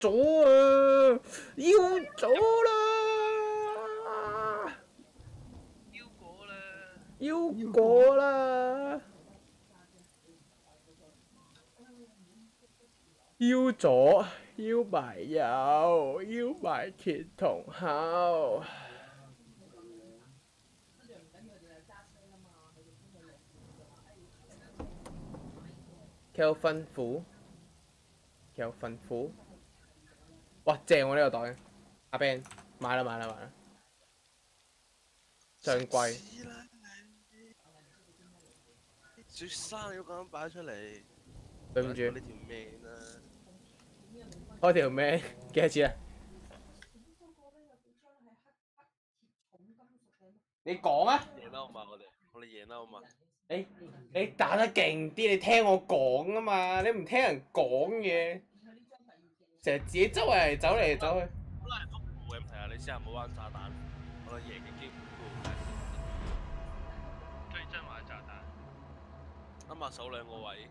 咗啊！腰咗啦！腰果啦，腰果啦！腰左，腰埋右，腰埋前同後。有吩咐，有吩咐。哇，正喎呢個袋，阿 Ben 買啦買啦買啦，上櫃。知啦你雪山要咁樣擺出嚟，對唔住，呢條命啊！開條咩？幾多錢啊？你講啊！贏啦好嘛，我哋我哋贏啦好嘛。你你打得勁啲，你聽我講啊嘛！你唔聽人講嘢，成日自己周圍走嚟走去。好啦，係福嘅問題啊！你試下唔好玩炸彈，我哋贏嘅機會高。最真玩炸彈，啱下手兩個位，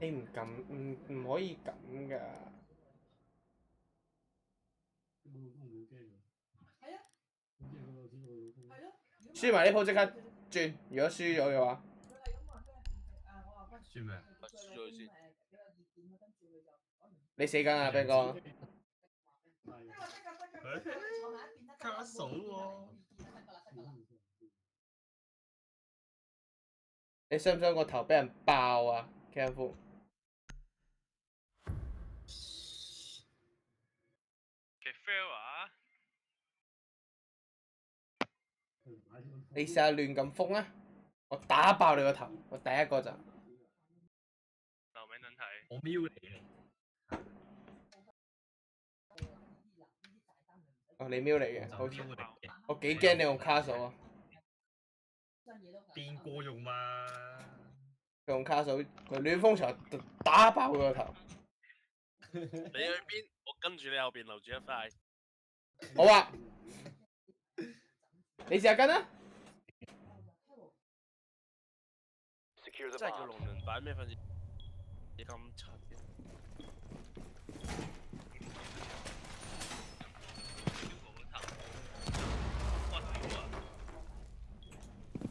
你唔敢唔唔可以咁噶。輸埋呢鋪即刻轉，如果輸咗嘅話，算咩？你死梗啊，Ben 哥！卡數喎，你想唔想個頭俾人爆啊？Careful！嘅 fail 啊！你試下亂咁封啊！我打爆你個頭，我第一個就。我瞄嚟嘅。哦，你瞄嚟嘅，好似。我幾驚你用卡數啊！邊個用嘛？佢用卡數，佢亂封場打爆佢個頭。你去邊？我跟住你後邊留住一塊。好啊！你試下跟啊！真係叫龍人擺咩份你咁柒嘅。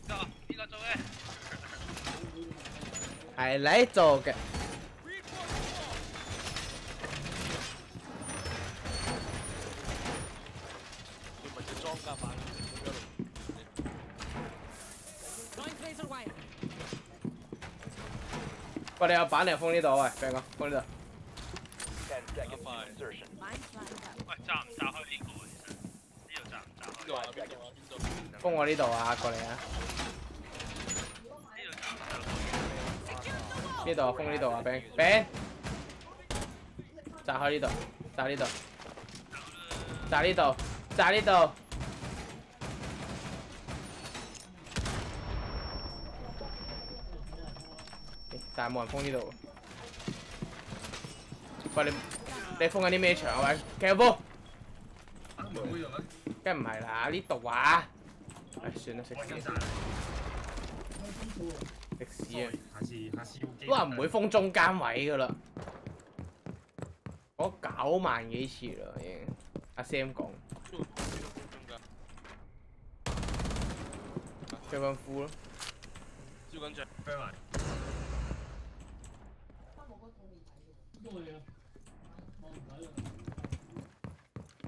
得，邊個做嘅？係你做嘅。佢咪隻裝甲版一路。Throwing laser wire. 喂，你有板定封呢度？喂，Ben 哥，封呢度。Mine's lined up. 喂，炸唔炸開呢個啊？其實呢度炸唔炸開？邊度啊？邊度啊？邊度？封我呢度啊，過嚟啊！呢度炸唔炸開？呢度啊，封呢度啊，Ben Ben。炸開呢度，炸呢度，炸呢度，炸呢度。但係冇人封呢度。喂，你你封緊啲咩場啊？喂，繼續封。梗唔係啦，呢度啊。唉，算啦，食屎。食屎啊！下次下次要記都話唔會封中間位噶啦，我搞萬幾次啦已經。阿 Sam 講，着緊褲咯。燒緊著。飛埋。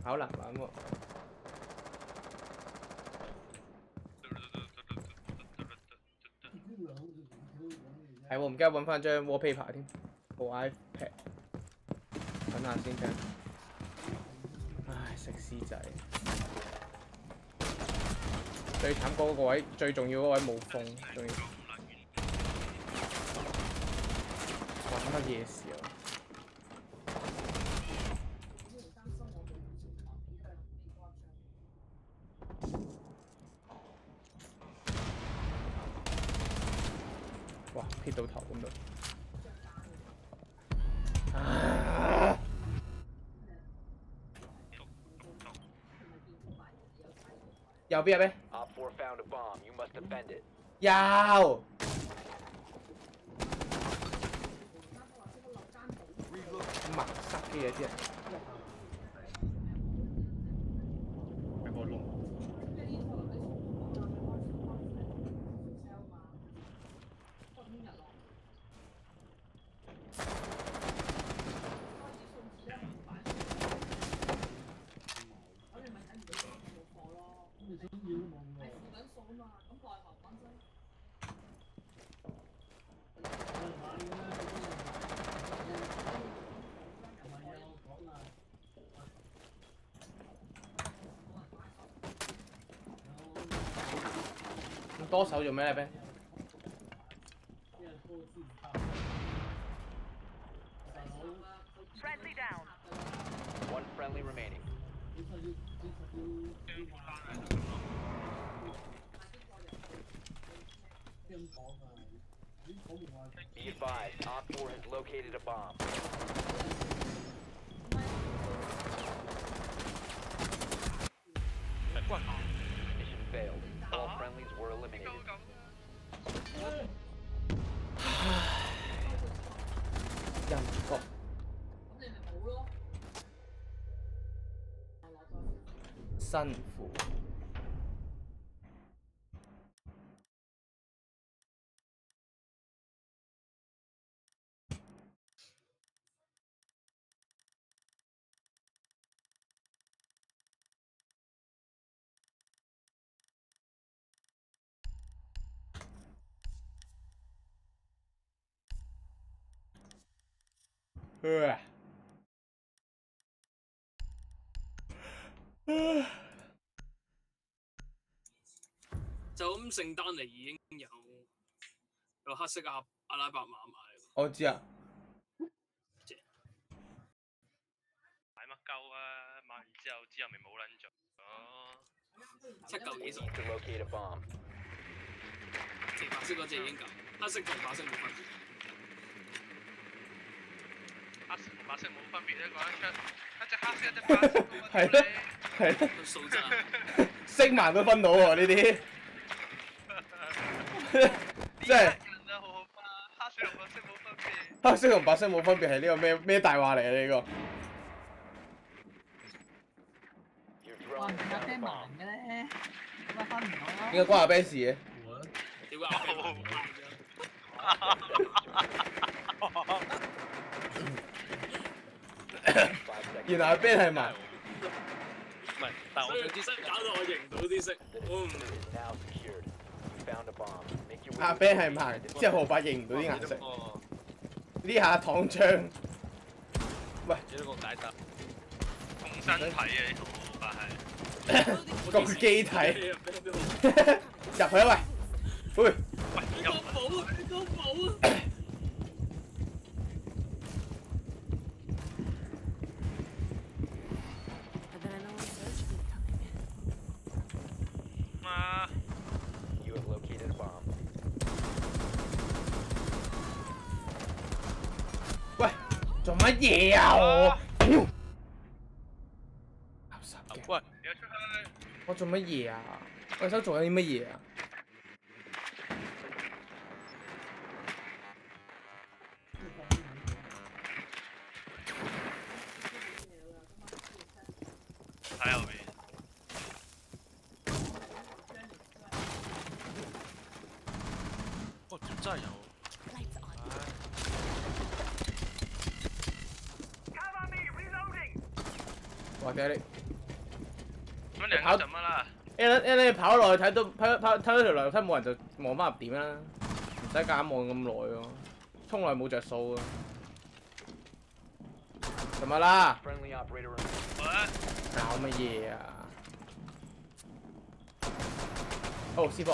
好難玩喎。係喎，唔記得揾翻張 wallpaper 添，部 iPad。等下先聽。唉，食屎仔。最慘嗰個位，最重要嗰位冇風，仲要揾乜嘢事啊？ เบียร์ไป Op 4 found a bomb. You must defend it. ยาว 手做咩辛苦。呃就咁聖丹尼已經有有黑色阿阿拉伯馬買喎，我知啊，買乜鳩啊？買完之後之後咪冇撚做咯。七嚿幾 Need 十，to locate a bomb. 白色嗰隻已經夠，黑色同白色冇分別。黑色同白色冇分別咧，講得出。一隻黑色，一隻白色，咁係咯你係咯，個數咋？星 盲都分到喎呢啲，即係人啊，好好吧，黑色同白色冇分別。黑色同白色冇分別係呢個咩咩大話嚟啊呢個，drone 唔啤 a 盲.嘅咧，點解分唔到咯？應該關阿 Ben 事嘅。原來阿 Ben 係盲，唔係，但係我想知所以真搞到我認到啲色。阿 Ben 係唔行，即係無法認唔到啲顏色。呢下躺槍，喂，呢個解答，重身睇嘅，呢套法係。個機體，入去啊喂，喂。我做乜嘢啊？我想做緊啲乜嘢啊？梯冇人就望翻入點啦，唔使夾硬望咁耐咯，衝落去冇着數啊！做乜啦？Friendly operator，搞乜嘢啊？哦，師傅。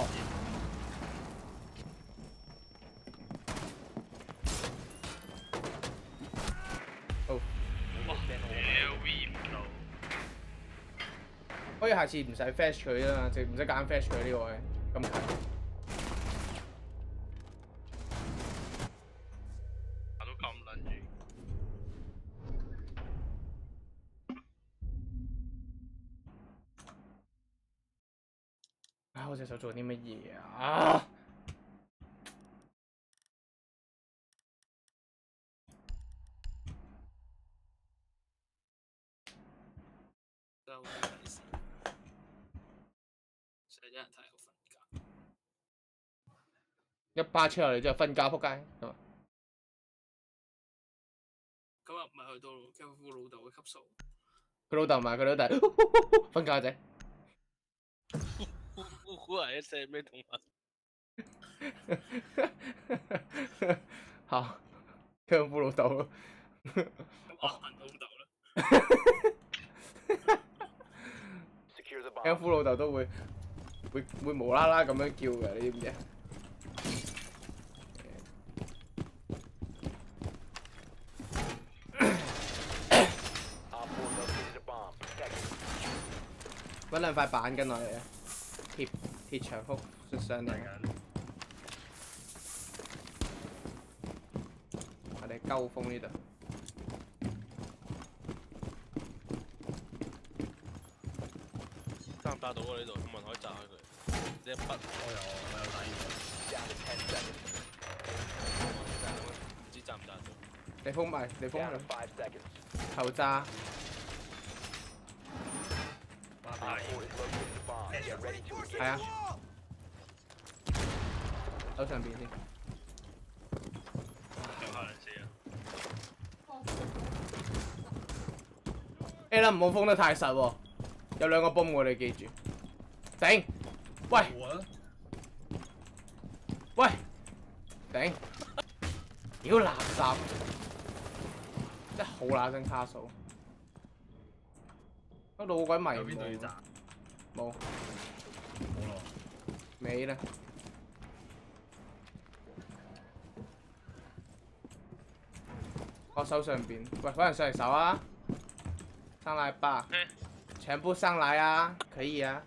可以下次唔使 flash 佢啊嘛，即係唔使夾硬 flash 佢呢個位咁近。打到咁撚住。啊！我隻手做啲乜嘢啊？一巴車落嚟之後瞓覺撲街，係嘛？今日唔係去到 e 夫老豆嘅級數，佢老豆唔係佢老豆，瞓覺仔。呼呼係一隻咩動物？嚇，姜夫老豆。咁阿文老豆咧，Secure the 姜 bomb. 夫老豆都會會會無啦啦咁樣叫嘅，你知唔知啊？Op 4 located a bomb. Protect it. 揾兩塊板跟落嚟啊，貼貼牆幅上嚟嚟。緊。我哋鳩風呢度。揸唔揸到啊？呢度咁咪可以炸開佢，一筆我有我有睇過。Down to 10 seconds. 唔知炸唔炸到。你封埋，你封 Down 佢 to 5 seconds. 後炸。哇！Op 大4 has located a bomb. Get ready to 係啊 engage.，手上邊先。向下兩死啊！A 啦，唔好封得太實喎，有兩個泵喎，你記住。頂，喂！喂，頂，屌垃圾，真係好乸聲卡數。嗰度好鬼迷有邊度要，炸？冇冇咯。尾啦。我手上边，喂，揾人上嚟手啊！上来吧，全部上来啊，可以啊，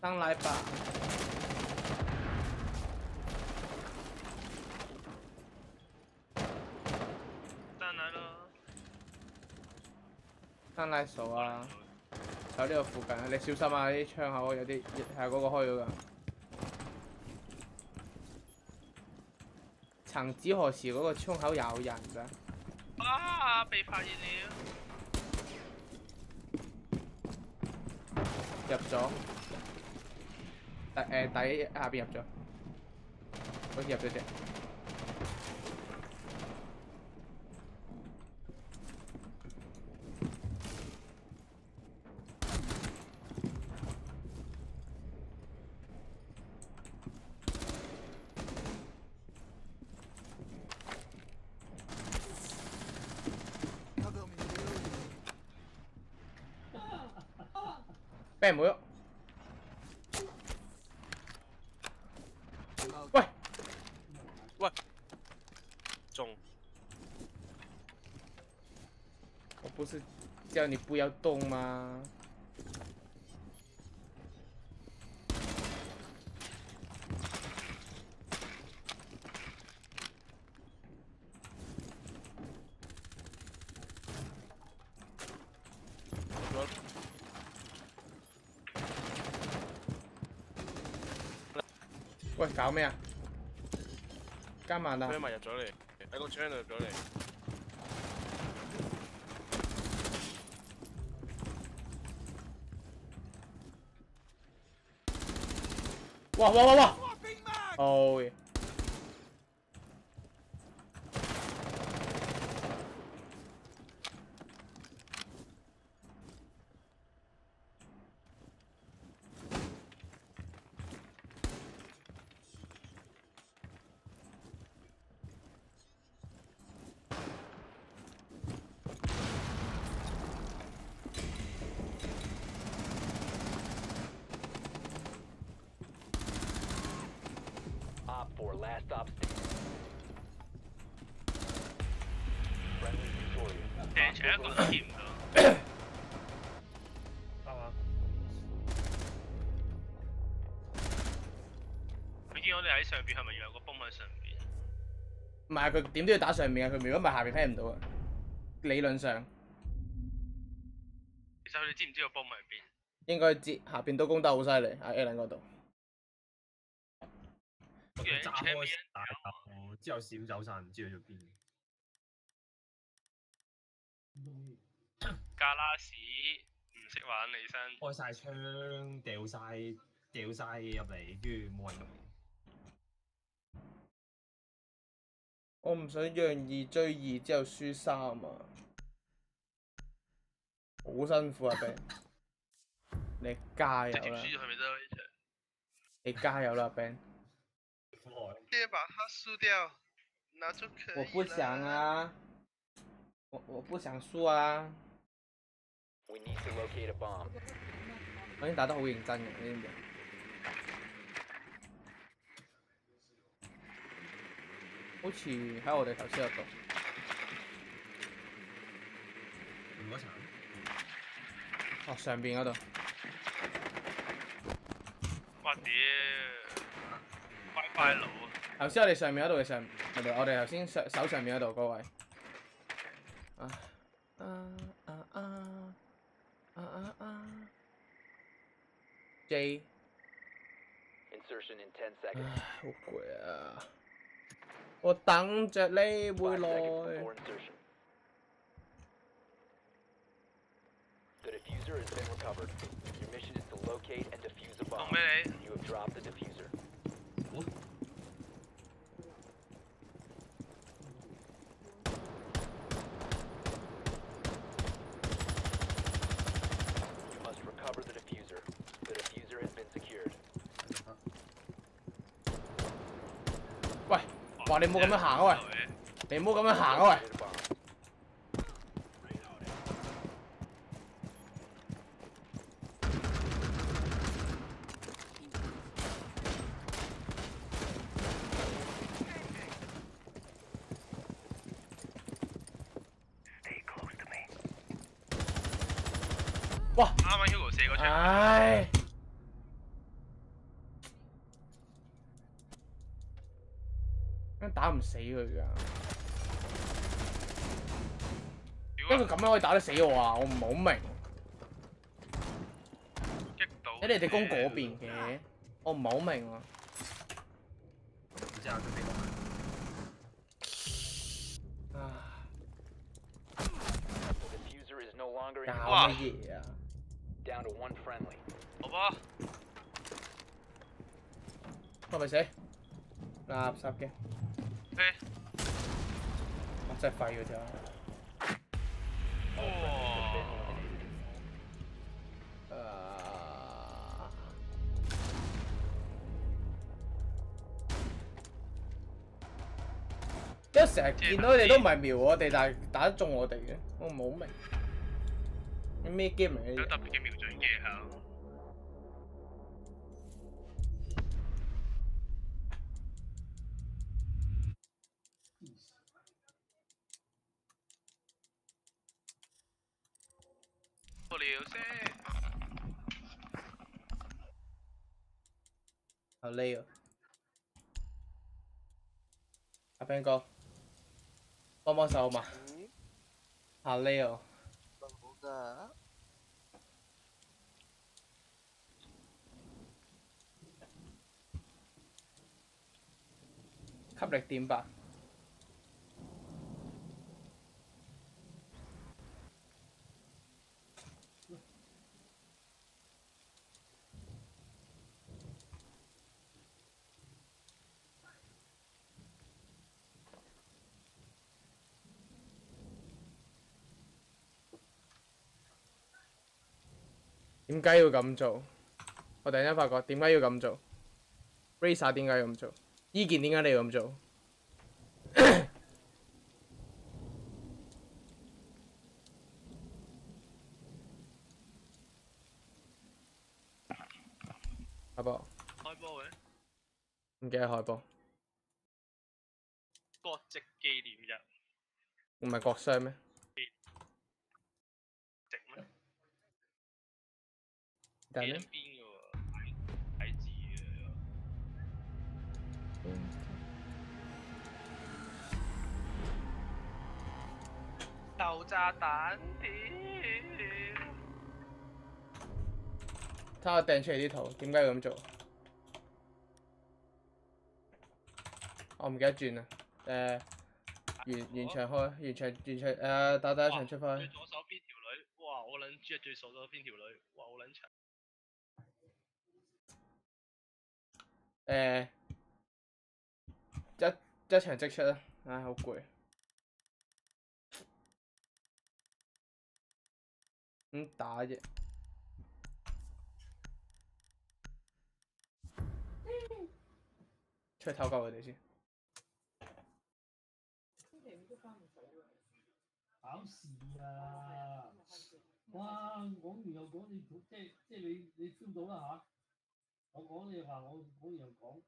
上来吧。上來手啊！喺呢度附近啊，你小心啊！啲窗口有啲係嗰個開咗噶。曾幾何時嗰個窗口有人㗎？啊！被發現了。入咗，底誒底下邊入咗，好似入咗隻。俾人冇喐。喂，中。我不是你不要動嗎？喂，搞咩啊？加慢啊咩！咪入咗嚟？喺個窗度入咗嚟。哇哇哇哇！哦唔係佢點都要打上面啊！佢如果唔係下邊睇唔到啊。理論上其實佢哋知唔知個泵喺邊？應該知，下邊都攻得好犀利喺 A 輪嗰度。我炸開大頭之後閃走晒，唔知去咗邊。加拉士識玩李生。開晒槍，掉晒掉晒入嚟，跟住冇人入嚟。我唔想讓二追二之後輸三啊！好辛苦啊，Ben。你加油啦！你加油啦。直接把它輸掉，那就可以我不想啊，我我不想輸啊！We need to locate a bomb. 我已經打得好認真嘅，你知唔知？好似喺我哋頭先嗰度，唔嗰層。哦上邊嗰度，哇屌，WiFi 佬啊！頭先我哋上面嗰度嘅上，我哋我哋頭先上手上面嗰度嗰位，啊啊啊啊啊啊啊，J，Insertion in ten seconds. 唉好攰啊！我等着你回 Five seconds 来 before。insertion. The diffuser has been recovered. Your mission is to locate and defuse a 送 bomb. 俾你。 You have dropped the diffuser. 好。 You must recover the diffuser. The diffuser has been secured. 喂， 哇你冇咁樣行啊喂，你唔好咁樣行啊喂。Located a bomb. 哇！啱啱 Hugo 射嗰場，唉，咁打唔死佢㗎，屌啊！因為佢咁樣可以打得死我啊！我唔係好明。擊到。喺你哋攻嗰邊嘅，我唔係好明啊。唔知啊，佢俾我啊搞.乜嘢啊？down to one friendly. 好吧，我咪死，垃圾嘅，我真係廢㗎咋。哇！啊！因為成日見到你哋都唔係瞄我哋，但係打得中我哋嘅，我唔好明。你咩 game 嚟嘅？有特別嘅瞄準技巧。阿 Ben 哥，幫幫手嘛？阿 Leo，吸力點吧？點解要咁做？我突然間發覺點解要咁做？Razer 點解要咁做？伊健點解你要咁做？開波，開波嘅唔記得開波，國籍紀念日，唔係國商咩？值咩？但係咧記得邊嘅喎？睇字嘅。豆炸彈屌！睇下我掟出嚟啲圖，點解要咁做？我唔記得轉啦。誒、完完場開，完場完場誒、打打一場出翻去。最左手邊條女，哇！我撚知最熟咗邊條女，哇！我撚長。誒、一一場即出啦，唉，好攰。咁打啫。出去偷鳩佢哋先。考試啊！哇，講完又講，你即即你你 feel 到啦吓？我講你話我講完又講。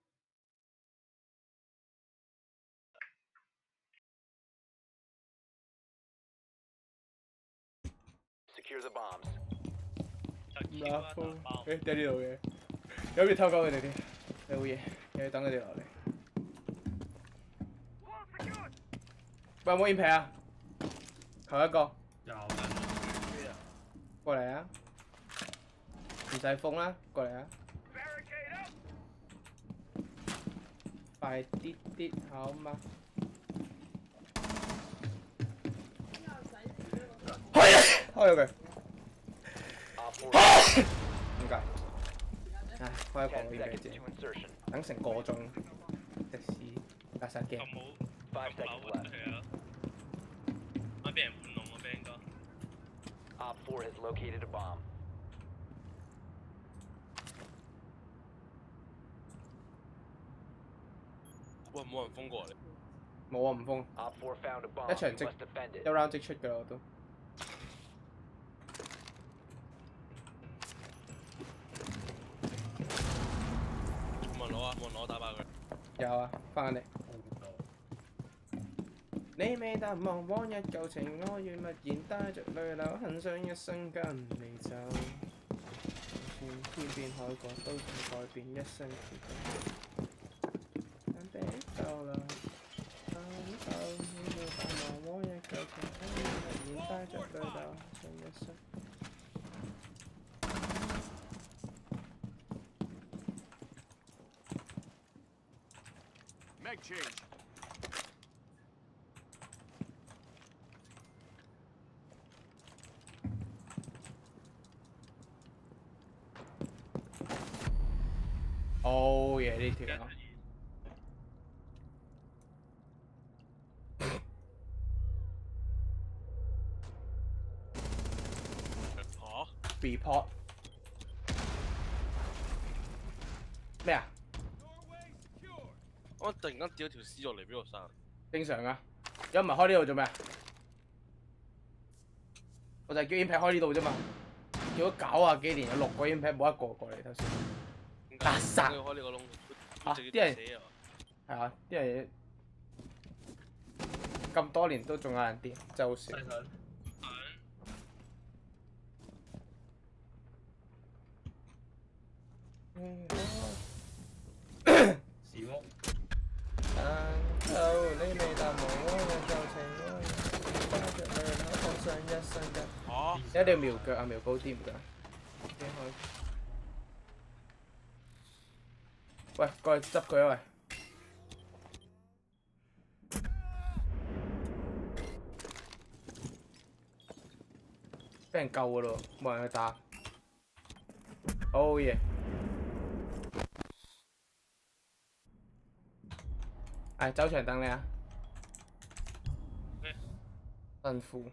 Secure the bombs. 就嗱，打誒爆。喺呢度嘅，有嘢偷鳩佢哋添，你好嘢，又要等佢哋落嚟。喂，有冇 imp 啊？求一個有過嚟啊！唔使封啦，過嚟啊！快啲啲好嗎？開啊！開咗佢。Op 4點解？唉，開一個10我 seconds 嘅 to 啫，insertion. 等成個鐘，的士架實嘅。咁冇 Five 咁 seconds 扭 left. 係啊！我俾人玩弄我俾應該。Op 4 has located a bomb. 喂，冇人封過你。冇啊，唔封，Op 4 found a bomb. That's You right, must defend 一 round 即出㗎啦我都。冇人攞啊！冇人攞打爆佢。有啊，翻嚟。你未淡忘往日舊情，我願默然帶着淚流，很想一生跟你走。天邊海角，都曾改變一生 Meg change. 哦嘢呢條啊！嚇？Report 咩啊？我突然間掉條屍落嚟俾我生。正常啊，有唔係開呢度做咩啊？我就係叫 impact 開呢度啫嘛。叫咗九啊幾年，有六個 impact 冇一個過嚟頭先。點解垃圾點解要開呢個窿？嚇直接啲人死啊！係啊，啲人咁多年都仲有人跌，真係好少。細想時屋但後你未淡忘我嘅舊情，我帶着淚流，碰上一生嘅。嚇？一定要瞄腳啊，瞄高啲唔該。幾開喂，過去執佢啊喂！俾人救噶咯，冇人去打。Oh yeah！唉，走場等你啊！辛苦。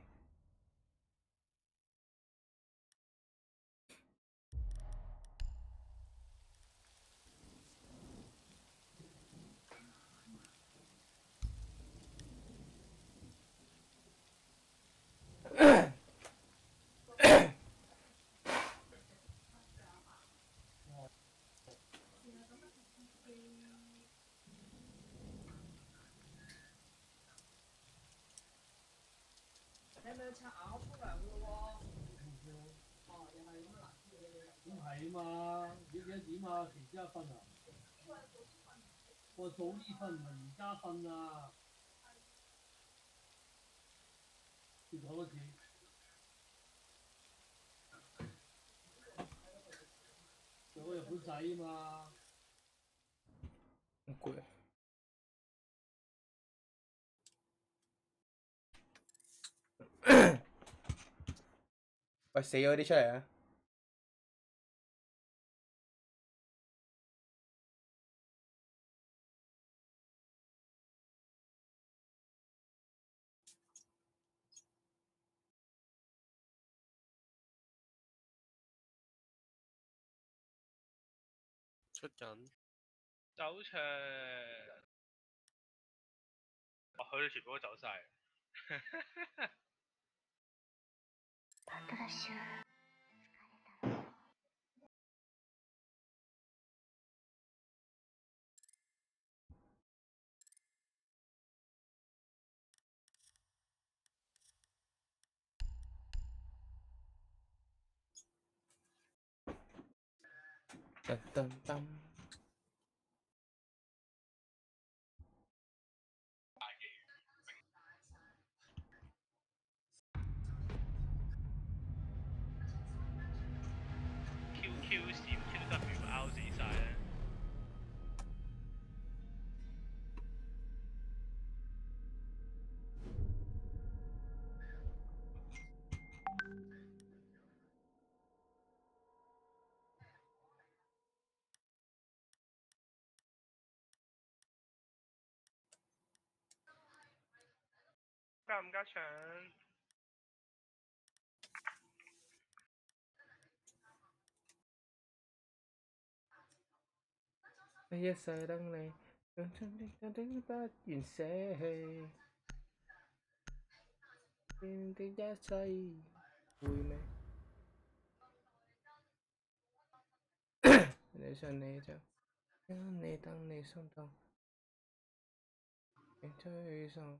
咁係啊嘛，你而家點啊？期之一分啊？我早啲瞓唔係而家瞓啊！要講多次。有個日本仔嘛，好攰。喂，死咗啲出嚟啊！出緊，走場，哇！佢哋全部都走晒。噔噔噔。加唔加搶？一世等你，等等等等不願捨棄，見的一世回味。你想你就等你等你心痛，別推送。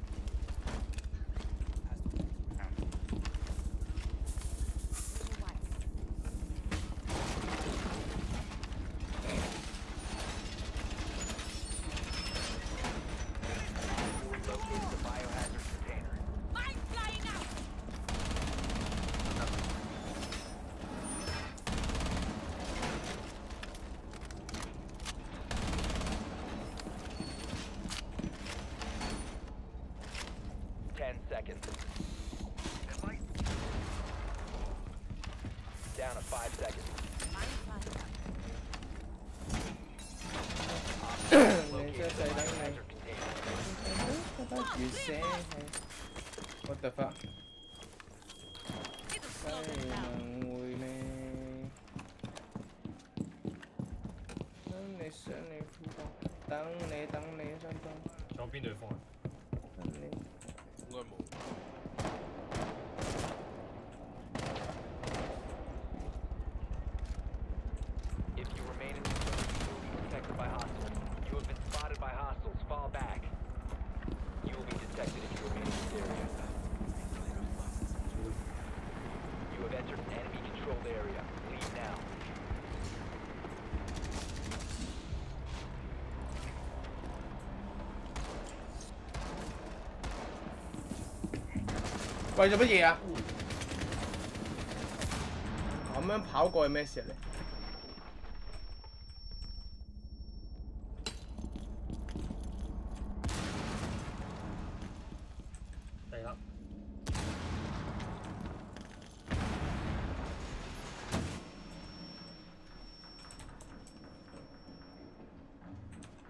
為咗乜嘢啊？咁樣跑過去咩事啊？第一粒，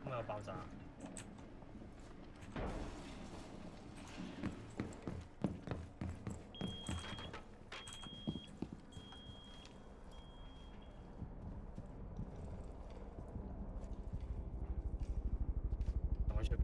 咁有爆炸。同佢出邊。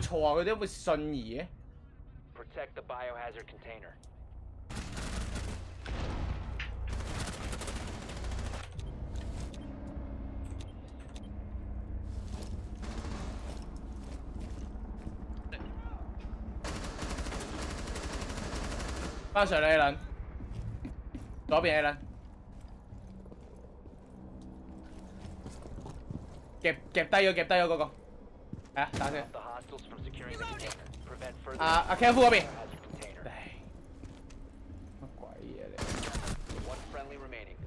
頂！喂，搞錯啊！佢點會信兒嘅。protect the biohazard container. 翻上嚟 A 輪，左邊 A 輪，夾夾低咗，夾低咗嗰個，係啊，打先。Stop the hostiles from securing the container. Prevent further 啊啊 use of Careful the 嗰邊 biohazard container. 唉，乜鬼嘢你？One friendly remaining.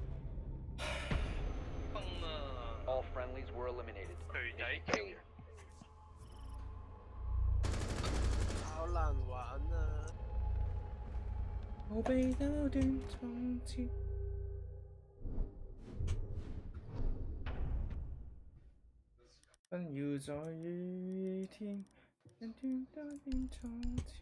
崩啊！All friendlies were eliminated. 巨仔 Mission failure. 好難玩啊！我被扭斷從前。不要在雨天，人斷多變從前。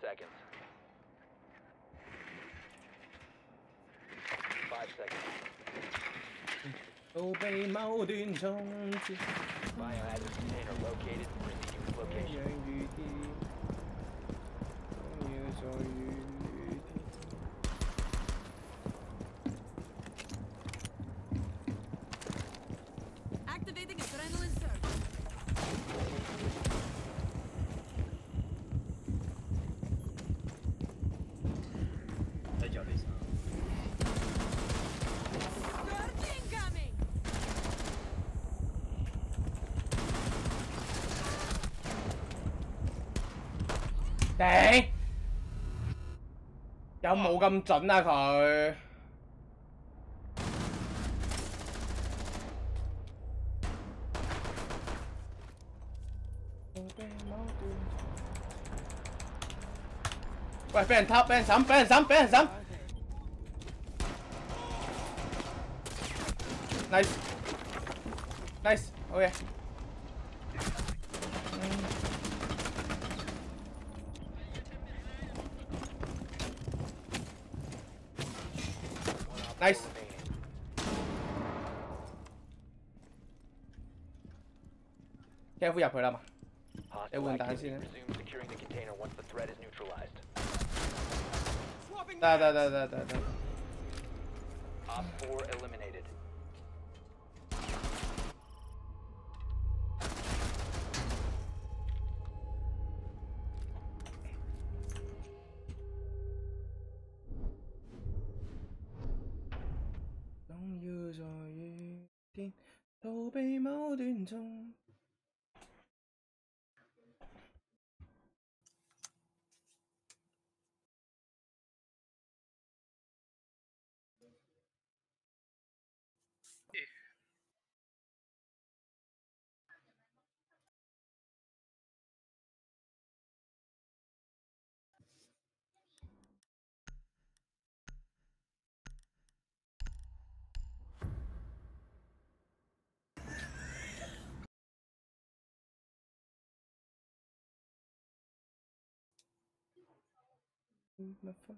10 seconds. Five seconds. Obey my Odin Biohazard container located. Location. 有冇咁準啊佢？喂，俾人偷，俾人審，俾人審，俾人審。Nice，nice，好嘢。Nice，Remaining. 驚夫入去啦嘛。Hostile Everyone dies activity. in it. Resume securing the container once the threat is neutralized. 得得得得得得。Op 4 eliminated. 乜分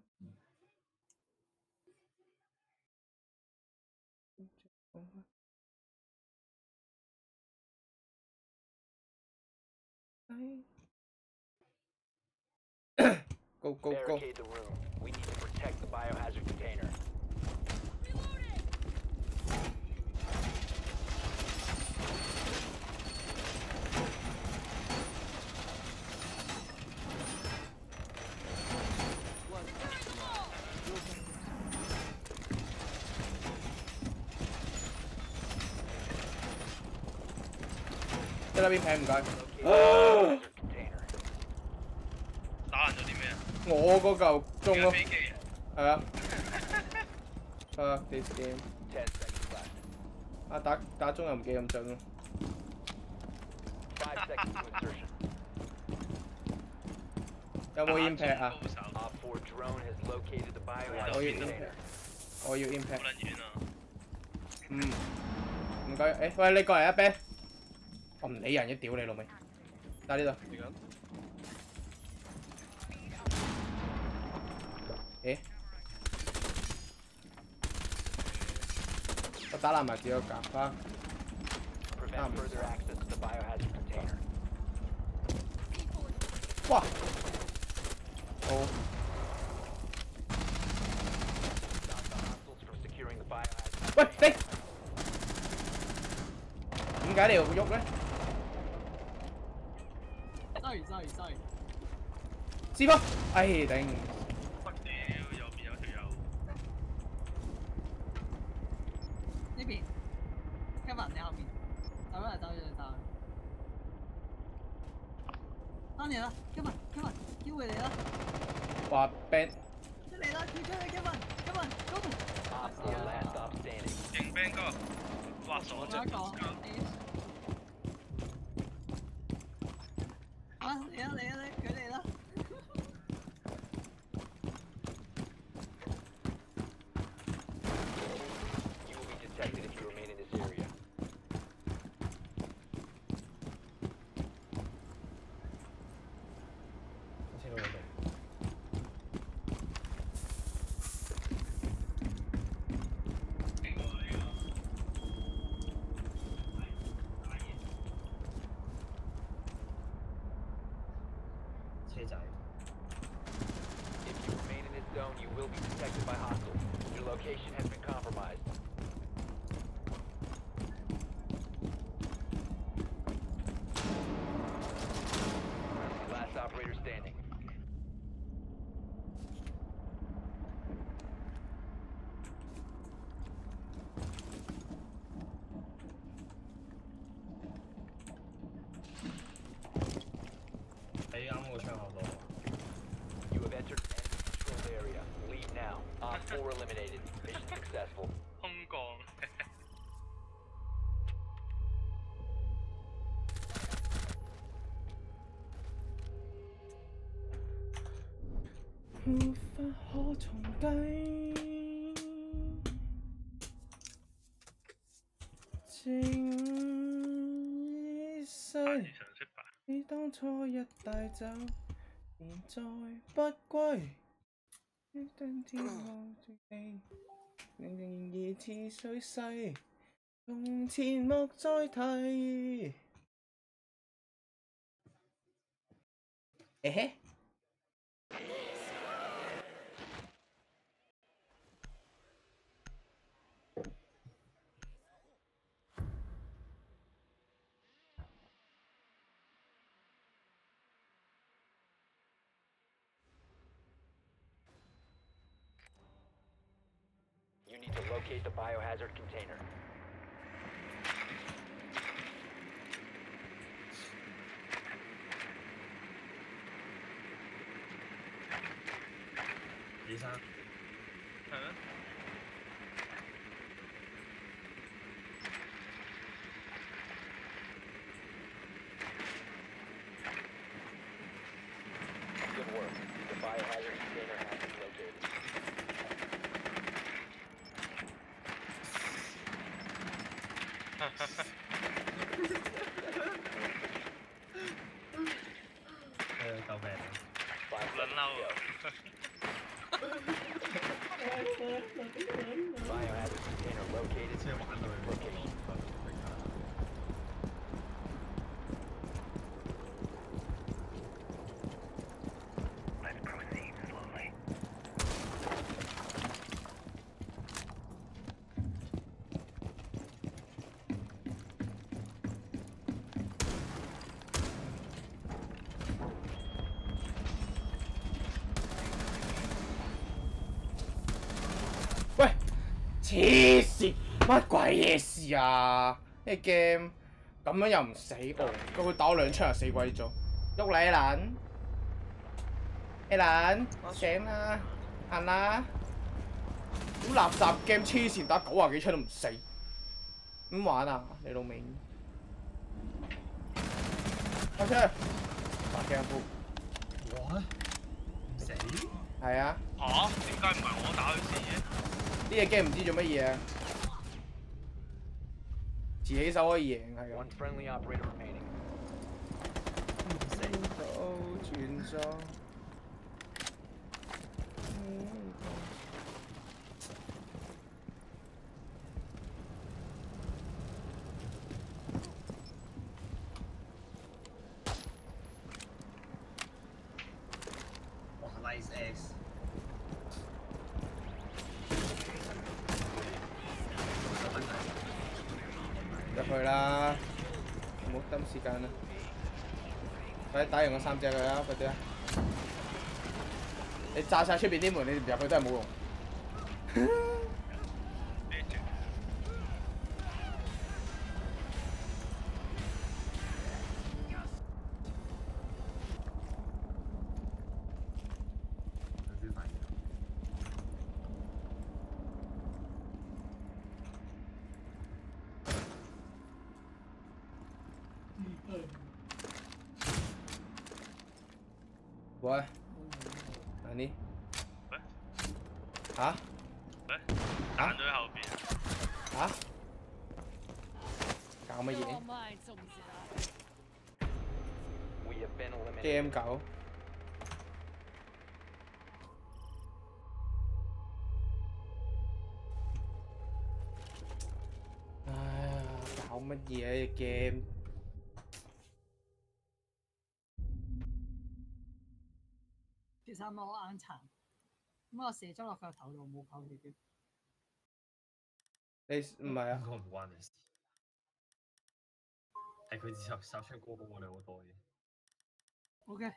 ？Go go go！Barricade the room. We need to protect the biohazard container. 即係嗰邊平唔該。Locate the biohazard container. 打爛咗啲咩啊？我嗰嚿中咯，飛機啊！係啊。Fuck this. 啊打打中又唔記咁準咯。有冇 impact 啊？高手，Op 4 drone has located the 我要 impact，我要好 impact。嗯，唔該。誒，喂，你過嚟一 b 我唔理人嘅，屌你老味。打呢度。嚟緊。誒，我打爛埋自己個架花。哇！好喂.你點解你又喐咧？西风哎等香港 无法可重盖请医生你当初一带走再不归。一等天荒地地，明明疑似水逝，从前莫再提。誒嘿。Biohazard container. 誒救命！Five 撚 seconds 嬲 to 啊 go.！Biohazard container located. 即係玩到佢 Location.，Let's proceed。黐線，乜鬼嘢事啊？呢 game 咁樣又唔死我，佢打我兩槍又死鬼咗。喐你撚你撚醒啦，行啦！咁垃圾 game 黐線打九廿幾槍都唔死，點玩啊？你老味！開槍！白鏡鋪哇！唔死？係啊，嚇？點解唔係我打佢先嘅？呢只 game 唔知做乜嘢啊！自起手可以贏係咁 One。friendly operator remaining. 唔死？都轉咗。哇！Nice X。入去啦，唔好耽時間啦。快啲打完嗰三隻佢啦，快啲啊！你炸晒出邊啲門，你唔入去都係冇用。喂，哪里？喂啊喂，彈咗喺後邊。啊？搞乜 Never 嘢 mind, so miserable. We have been eliminated.？G.M 九。係咪我眼殘？咁我射咗落佢個頭度冇扣血嘅。你唔係啊？我唔關你事。係佢自首手槍高過我哋好多嘅。O K，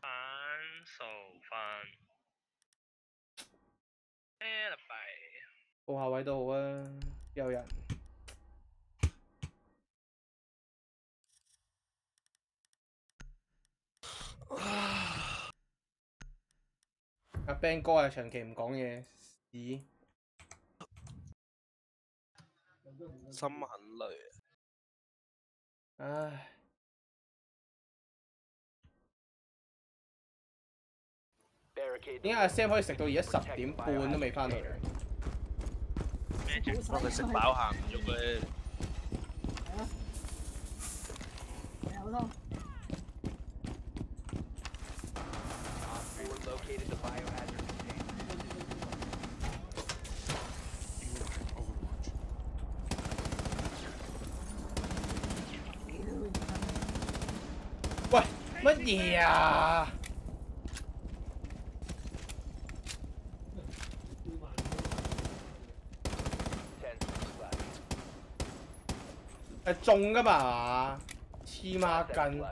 反數分。咩啦弊？報下位都好啊，有人。阿 Ben 哥又長期唔講嘢，咦。心很累啊！唉，點解阿 Sam 可以食到而家十點半都未翻到嚟？咩啫？幫佢食飽行唔喐咧。係啊，有咯。Op 4 located the biohazard container. 喂，乜嘢啊？係中㗎嘛？黐孖筋。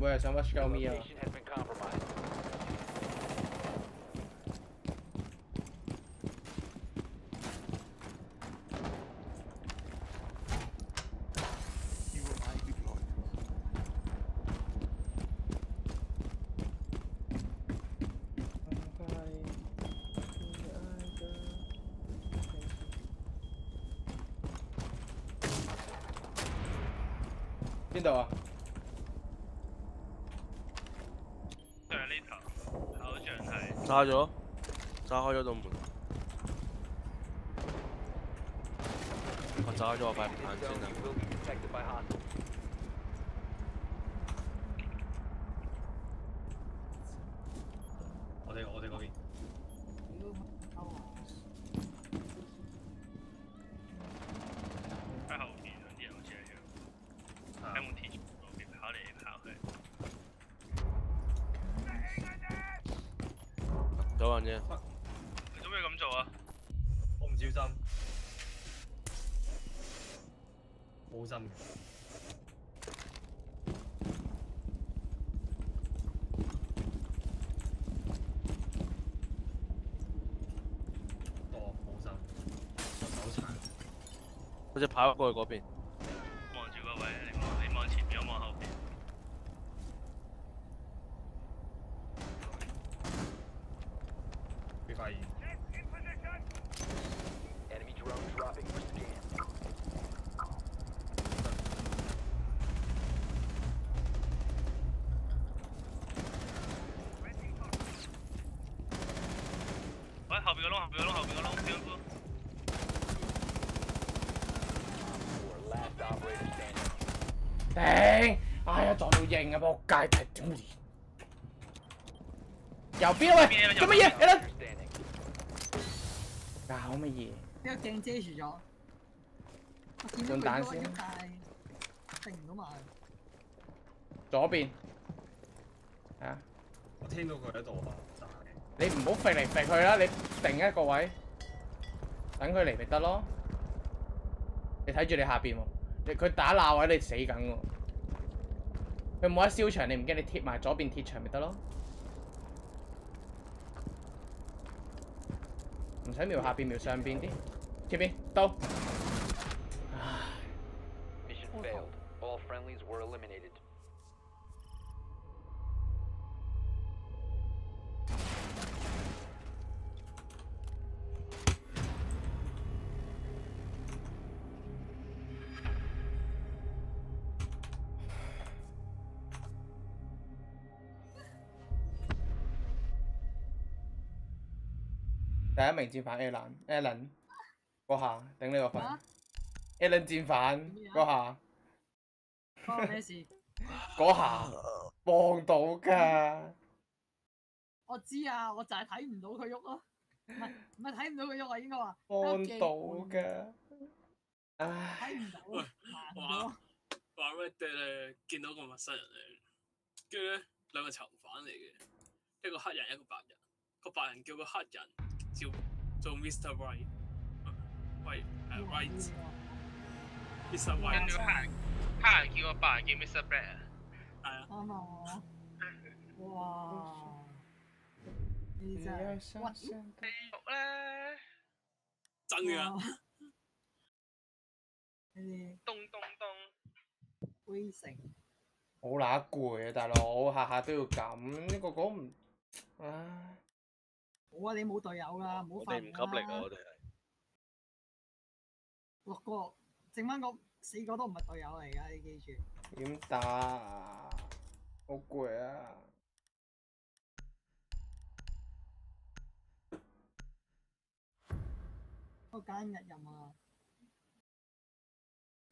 唔會係想 watch 鳩 me 啊？Location has been compromised. 邊度啊？就係呢頭，好像係。炸咗，炸開咗道門。我炸開咗我塊 This 板 zone 先啦。you will be detected by hostiles. 我哋我哋嗰邊。喺後邊嗰啲人好似係咁，喺門鐵嗰邊跑嚟跑去。有人啫，你做咩咁做啊？我唔小心，冇心嘅。多冇心，手殘。我就跑过去嗰边望住個位，你望你望前面，我望後邊。被發現。Enemy drone dropping for scan. 喂，後邊個窿，後邊個窿，後邊個窿，邊個窿？Four last operator standing. 頂！哎呀，撞到型啊！仆街，睇點連？右邊啊喂，做乜嘢？你啦，Standing. 搞乜嘢？俾個鏡遮住咗。我見到換彈先佢喐喐，但係定唔到埋。左邊，係啊，我聽到佢喺度啊，你唔好揈嚟揈去啦，你定一個位，等佢嚟咪得咯。你睇住你下邊喎，你佢打鬧位你死緊喎。佢冇得燒牆，你唔驚你貼埋左邊鐵牆咪得咯。唔使瞄下邊，瞄上邊啲，貼邊到。第一名戰犯 Alan，Alan 嗰下頂你個肺。啊，Alan 戰犯嗰下關咩事？嗰下望到㗎，我知啊，我就係睇唔到佢喐咯。唔係唔係睇唔到佢喐啊，應該話望到㗎，唉，睇唔到，盲咗。話 Red Dead 咧見到個陌生人嚟，跟住咧兩個囚犯嚟嘅，一個黑人一個白人，個白人叫個黑人叫做 Mr. White，喂誒 White，Mr. 跟 White 住個黑人，黑人叫個白人叫 Mr. Black 啊。係啊，啱啊！哇！呢啲真係屈地獄咧，真㗎，哇呢啲咚咚咚。灰城好乸攰啊，大佬，下下都要咁，一個個唔，唉，好啊！你冇隊友㗎，唔好發我哋唔給力啊！我哋係六個，剩翻个四個都唔係隊友嚟㗎，你記住。點打啊？好攰啊！嗰間日任啊，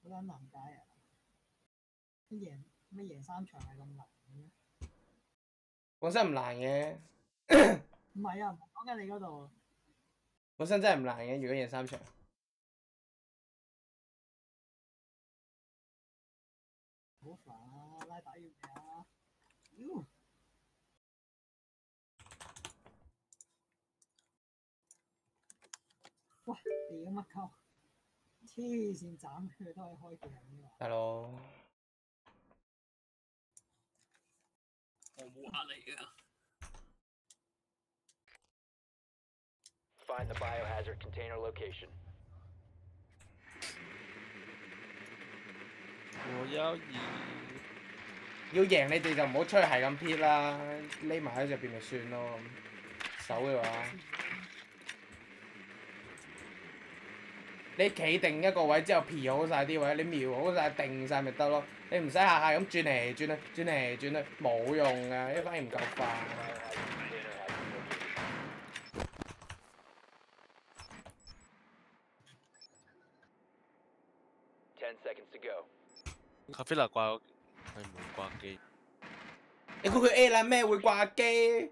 嗰間南街啊，乜贏乜贏三場係咁難嘅咩？本身唔難嘅，唔係啊，講緊你嗰度，本身真係唔難嘅，如果贏三場。好煩啊！拉打要未啊？妖！哇！你乜鳩？黐線斬佢都係開技能嘅大佬，我冇壓力㗎。Find the biohazard container location. 我優異。要贏你哋就唔好出去係咁撇啦，匿埋喺入邊咪算咯。守嘅話，你企定一個位之後撇好晒啲位，你瞄好晒定晒咪得咯。你唔使下下咁轉嚟轉去，轉嚟轉去，冇用噶，因為反而唔夠快。Ten seconds to go. 卡菲拉掛係冇掛機，你估佢 A 啦咩會掛機？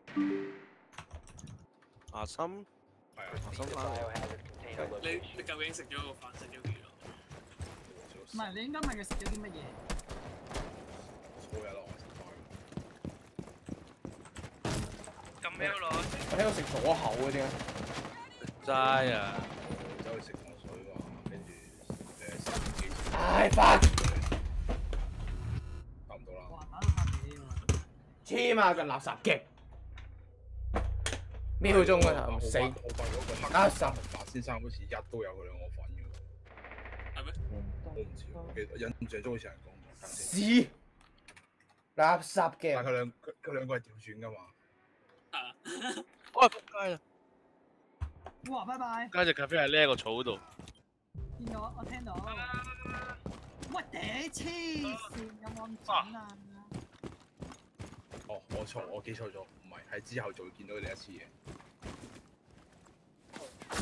阿森 Proceed to biohazard container 你你究竟食咗個飯食咗幾多？唔係，你應該問佢食咗啲乜嘢？咁喵落。我喺度食左口嘅點解？齋啊！走去食糖水喎，跟住誒三幾唉，fuck！答唔到啦。哇！打到發你喎，黐孖筋垃圾嘅，秒鐘啊頭死我發嗰個黑垃圾白先生好似一都有佢兩個份嘅喎。係咩？我唔知，我記得印象中好似係講。屎垃圾但嘅係佢兩佢佢兩個係調轉㗎嘛。啊！哇！仆街啦！哇！拜拜，加只咖啡喺呢一個草度，見到我聽到。喂頂黐線，有冇咁準啊？哦，我錯，我記錯咗，唔係，係之後就會見到你一次嘅。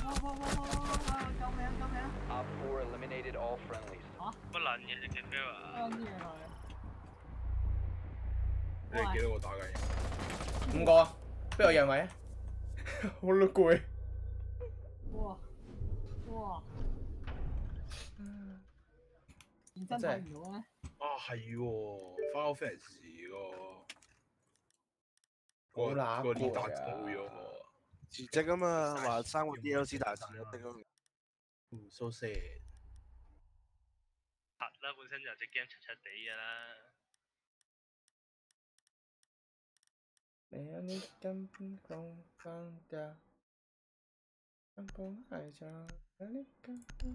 哇哇哇哇哇哇！救命救命！Op 4 eliminated all friendlies. 乜撚嘢隻 c a 啊？安啲嘢佢。你哋幾多個打緊？五個啊，邊個讓位啊？好攰。哇哇！認真睇唔到咩？啊，係喎，Final Fantasy 個個好乸個列達攰啊冇咗喎。辭職啊嘛，話三個 DLC 大辭咗職啊。So sad。柒啦，本身就隻 game 柒柒地㗎啦。沒有你根本空放掉，根本你根本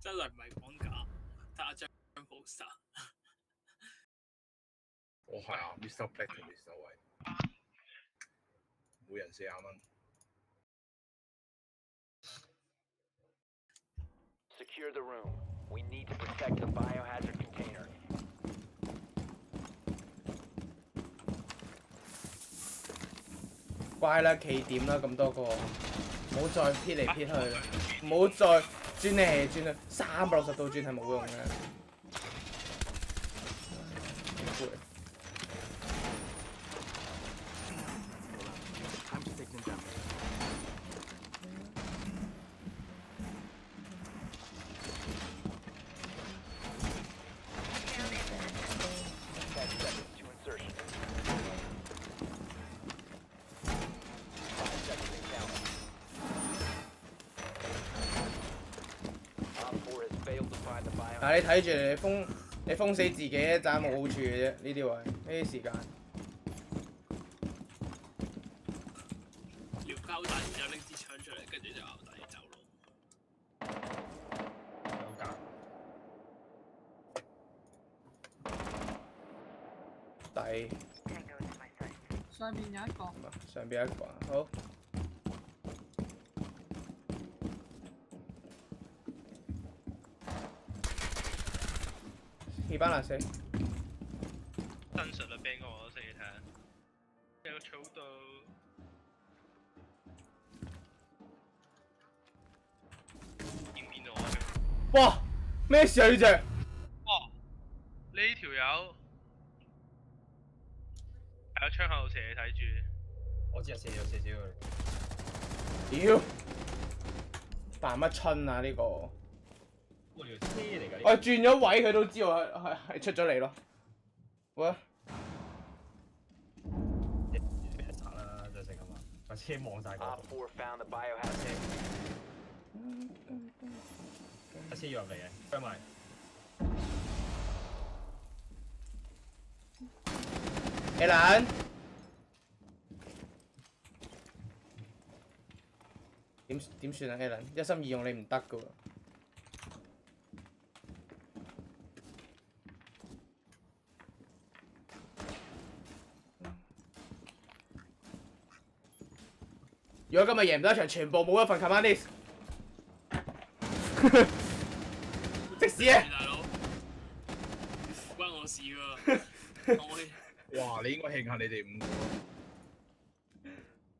真係唔係講假，睇下張 poster。我係 啊，Mr. Black 同 Mr. White，每人四廿蚊。Secure the room. We need to protect the biohazard container. 乖啦，企點啦，咁多個，唔好再撇嚟撇去，唔好再轉嚟轉去，三百六十度轉係冇用嘅。好攰 Ten seconds to insertion. Five seconds and counting. Op 4 has failed to find the 但 biohazard. 係你睇住你封你封死自己，盞冇好處嘅啫。呢啲位呢啲時間，要交底，然之後拎支槍出嚟，跟住就咬底走咯。有格。底上面有一個，上邊一個啊好。二班難死，真實啊，Ben 哥我都識你睇下。有個草度。見唔見到啊？哇！咩事啊呢只？哇！呢條友喺窗口度射，你睇住。我知係射咗射少佢。屌！扮乜春啊呢個？我轉咗位佢都知我係係係出咗嚟咯。喂，一查啦，就成咁啊！架車望晒嗰 Op 4 found the biohazard. 架車要入嚟嘅，跟埋。Alan，點點算啊？Alan，一心二用你唔得噶喎。如果今日贏唔到一場，全部冇一份 command list。即屎啊！大佬，關我事喎。哇！你應該慶幸你哋五個，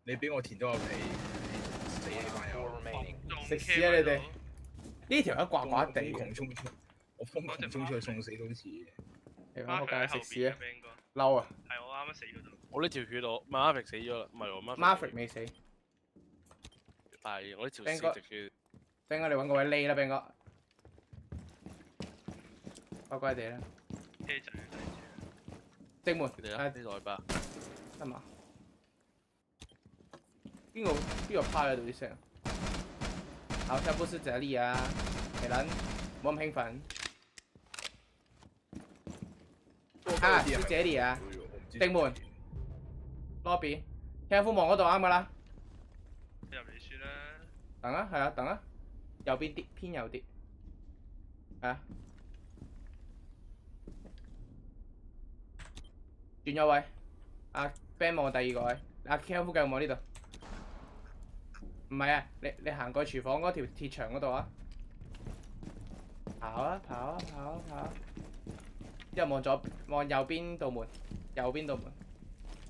你俾我填到個皮，死你班友！食屎啊你哋！呢條友怪怪地狂衝出，我瘋狂衝出去送死都似。你講我梗係食屎啊！嬲啊係我啱啱死嗰度。我呢條血我 Marvick 死咗啦，唔係我！Marvick 未死係我呢條 Ben 哥死直血。，Ben 哥你揾個位匿啦，Ben 哥，乖乖地啦，車仔。正門佢哋啊，呢度吧。得嘛？邊個邊個趴喺度啲聲？好像不是這裡啊，奇撚，冇咁興奮。啊，是這裡啊，定門，lobby，聽副望嗰度啱噶啦。等啊，系啊，等啊，右邊啲，偏右啲，係啊。轉右位，阿 Ben 望第二個位，阿 Kelfu 繼續望呢度。唔係啊，你你行過廚房嗰條鐵牆嗰度啊！跑啊跑啊跑啊跑啊！之後望左望右邊道門，右邊道門，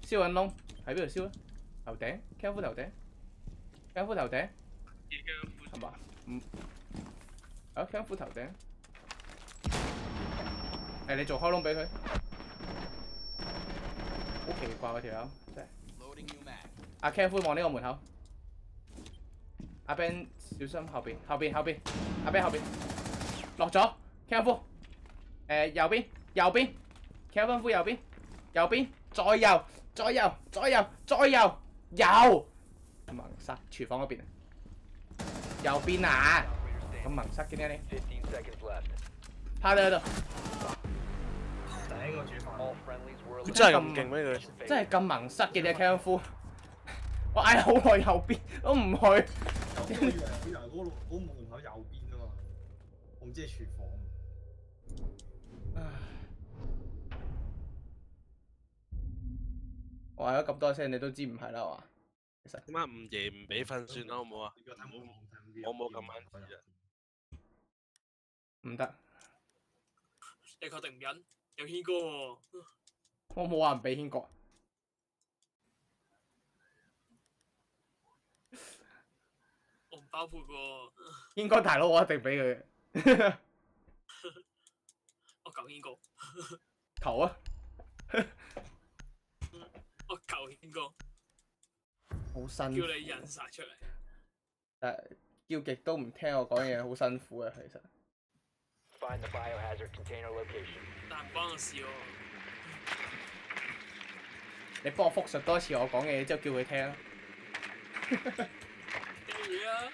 燒緊窿喺邊度燒啊？頭頂，Careful 頭頂，Careful 頭頂係嘛？唔啊 Careful 頭頂，誒你做開窿俾佢，好奇怪嗰條友真係。阿 Careful 望呢個門口。阿 Ben 小心後邊，後邊後邊，阿 Ben 後邊。落咗，careful，誒右邊右邊，careful 夫右邊。右邊，再右再右再右再右。右，盲塞廚房嗰邊，右邊啊，咁盲塞嘅呢你，15 seconds left. 趴喺度，佢真係咁勁咩佢？真係咁盲塞嘅你 careful 夫，我嗌好耐右邊都唔去。嗰個嗰門口右邊啊嘛，我唔知係廚房。我嗌咗咁多聲，你都知唔係啦嘛？其實點解唔夜唔俾瞓算啦，好唔好啊？我冇咁眼瞓啊。唔得，你確定唔忍？有軒哥喎，我冇話唔俾軒哥。我唔包括喎，軒哥大佬，我一定俾佢嘅。我救軒哥，求啊！我救軒哥，好辛苦叫。你印晒出嚟。誒，叫極都唔聽我講嘢，好辛苦啊！其實 Find the biohazard container location. 但唔關我事喎。你幫我復述多次我講嘅嘢之後，叫佢聽啊。屌嘢啊！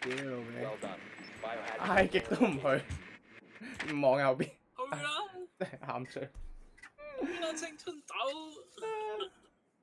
屌你 Well！done. Biohazard 嗌極都唔去，唔望右邊，去啦，真 係喊水。青春豆。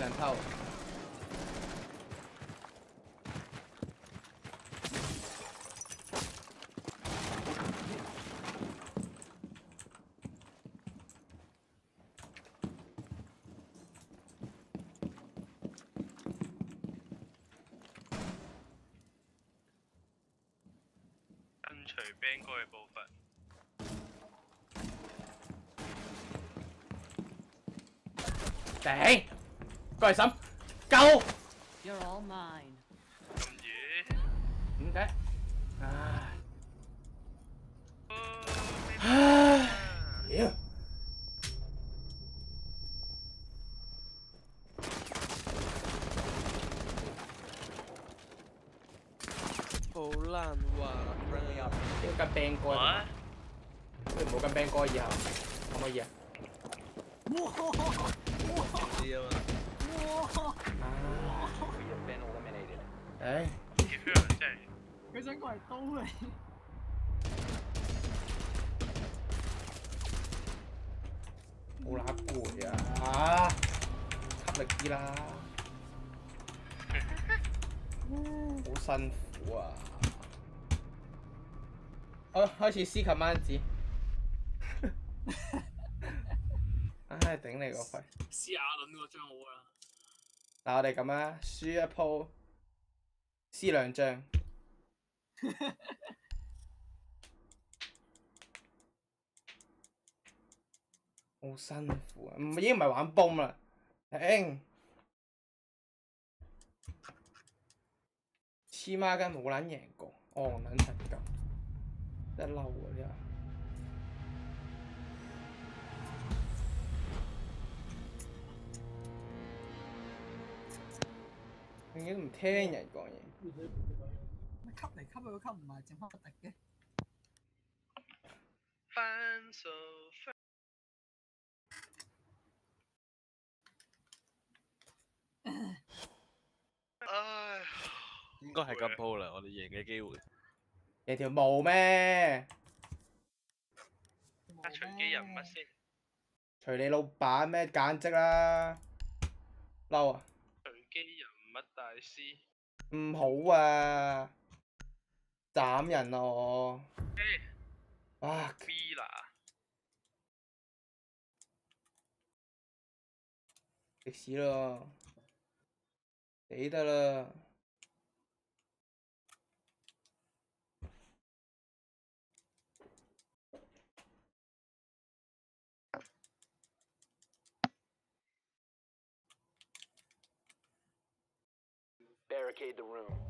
跟隨 Ben 哥嘅步伐。頂，過嚟審，夠。You're all mine. 咁遠。點解？唉，哦唉，屌！好難話 Friendly 啦。op 要跟 band 歌，啊！不如唔好跟 band 歌以後，可唔可以啊？知啊嘛。啊，We have been eliminated. 唉，條友真係佢想過嚟刀你。好乸攰啊！吸力啲啦，好辛苦啊！好，開始撕琴蚊子。唉，頂你個肺！撕下輪嗰張好啦。嗱，我哋咁啊，輸一鋪，撕兩張。好辛苦啊！唔已經唔係玩崩啦，頂！黐孖筋冇撚贏過，戇撚柒鳩，真係嬲啊！真係。永遠都唔聽人講嘢。咪吸嚟吸去都吸唔埋，剩翻個敵嘅。分手分。唉，應該係咁鋪啦，我哋贏嘅機會。你條毛咩？啊，隨機人物先。隨你老闆咩簡職啦，嬲啊！隨機人物大師。唔好啊，斬人啊我！啊 V 啦，食屎咯，死得啦！Barricade the room.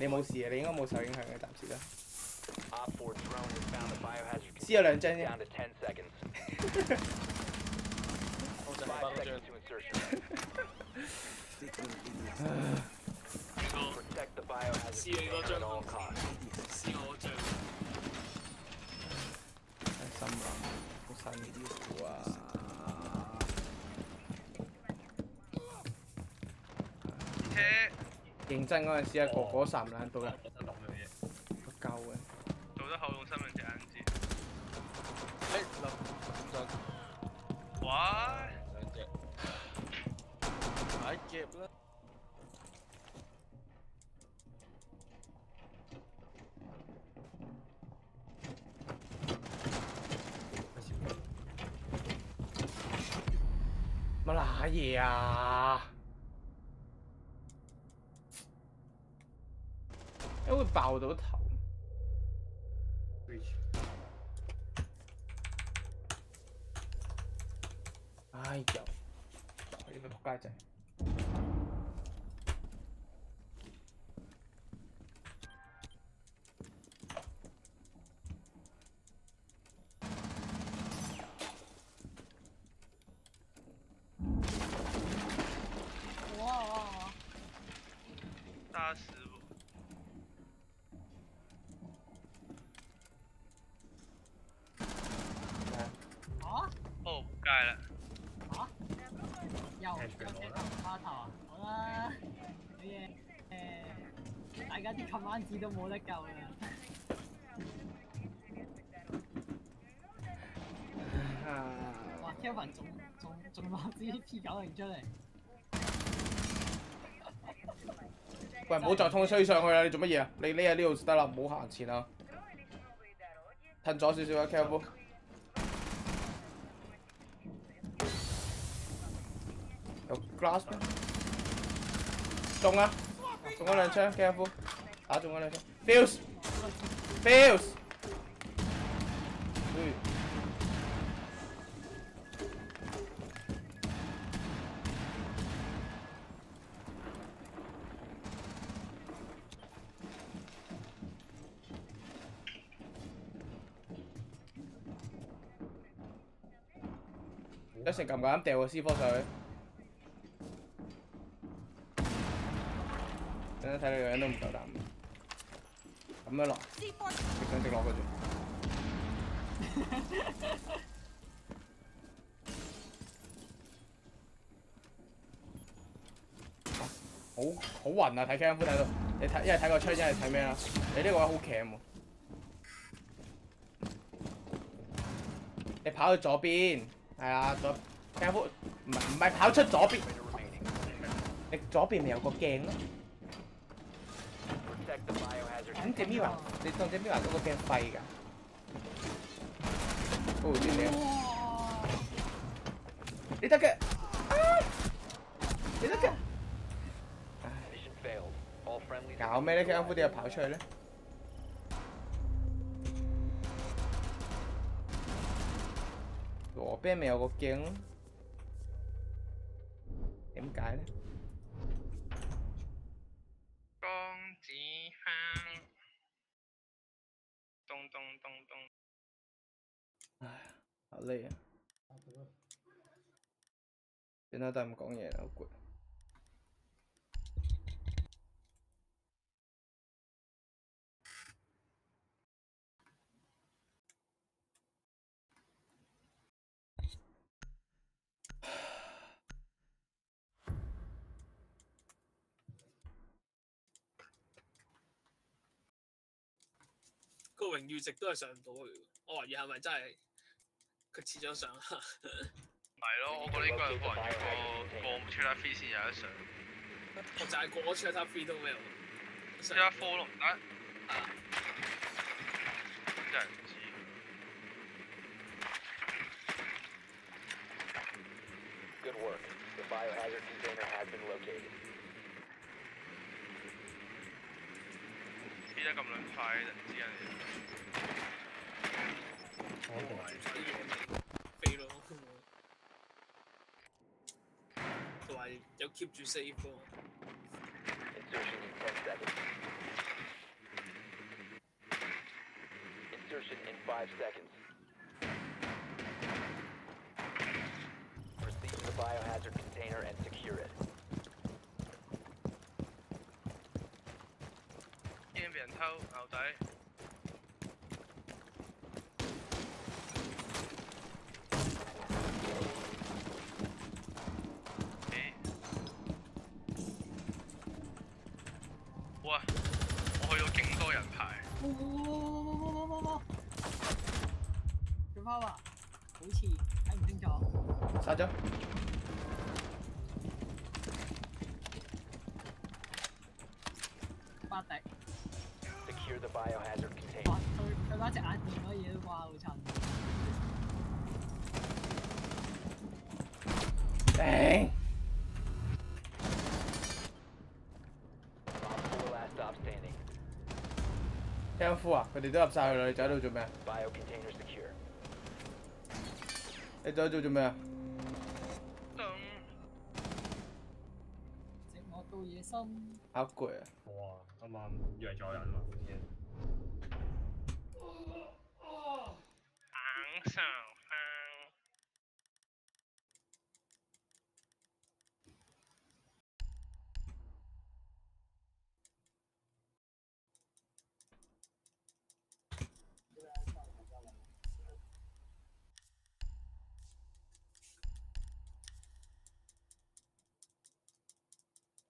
你冇事啊，你應該冇受影響嘅，暫時啦。撕有兩張先。笑我張。太心啦，冇曬啲料啊。認真嗰陣時啊，個個三撚到啦，我得落嘅嘢。個鳩嘅。做得好用身份證硬字。誒，諗咁就哇！兩隻，買夾啦。乜乸嘢啊？因為爆到頭。哎呀！你咪仆街仔！哇哇哇！打死我！啊？哦，仆街啦！啊？又又隻頭花頭啊？好啦，好嘢誒，大家啲 command 字都冇得救啦。哇！Kevin 仲仲仲攞支 P 九零出嚟。喂，唔好再通吹上去啦！你做乜嘢啊？你匿喺呢度就得啦，唔好行前啊！褪咗少少啊，careful。有 glass 咩？中啊！中咗兩槍，careful。打中咗兩槍，fuse，fuse。嗯一成咁唔敢掉個 C 科上去。睇你個樣都唔夠膽。咁樣落，直上直落嗰種。好好暈啊！睇 cam 睇到，你睇一係睇個槍，一係睇咩啊？你呢個位好 cam 喎。你跑去左邊，係啊，左 cam 唔係唔係跑出左邊，你左邊咪有個鏡咯。 템템이와 내턴 템이와 그거 뱀 파이가 오 어딨네요 일단 그 일단 그 Cả hôm nay đấy cái ông vừa đi bảo chơi đấy. Ủa bên mèo có kiếng Em cái đấy. 算啦，都係唔講嘢啦，好攰。個榮譽值都係上到去嘅。我懷疑係咪真係佢切咗上？唔係咯，我覺得應該係冇人過過 Trailer Three 先有得上我就係過咗 Chapter Three 都未有。，Trailer Four 都唔得，啊！真係唔知。Good work. The biohazard container has been located. 飛得咁兩快，突然之間。飛 同埋有 keep 住 save 咯。 Insertion in 10 seconds. Insertion in 5 seconds. Proceed to the biohazard container and secure it. 惊俾人偷牛仔。 聽夫啊，佢哋都入晒去啦，你走喺度做咩.你走喺度做咩啊？寂寞到夜深。好攰啊！哇！啱啱約咗人嘛？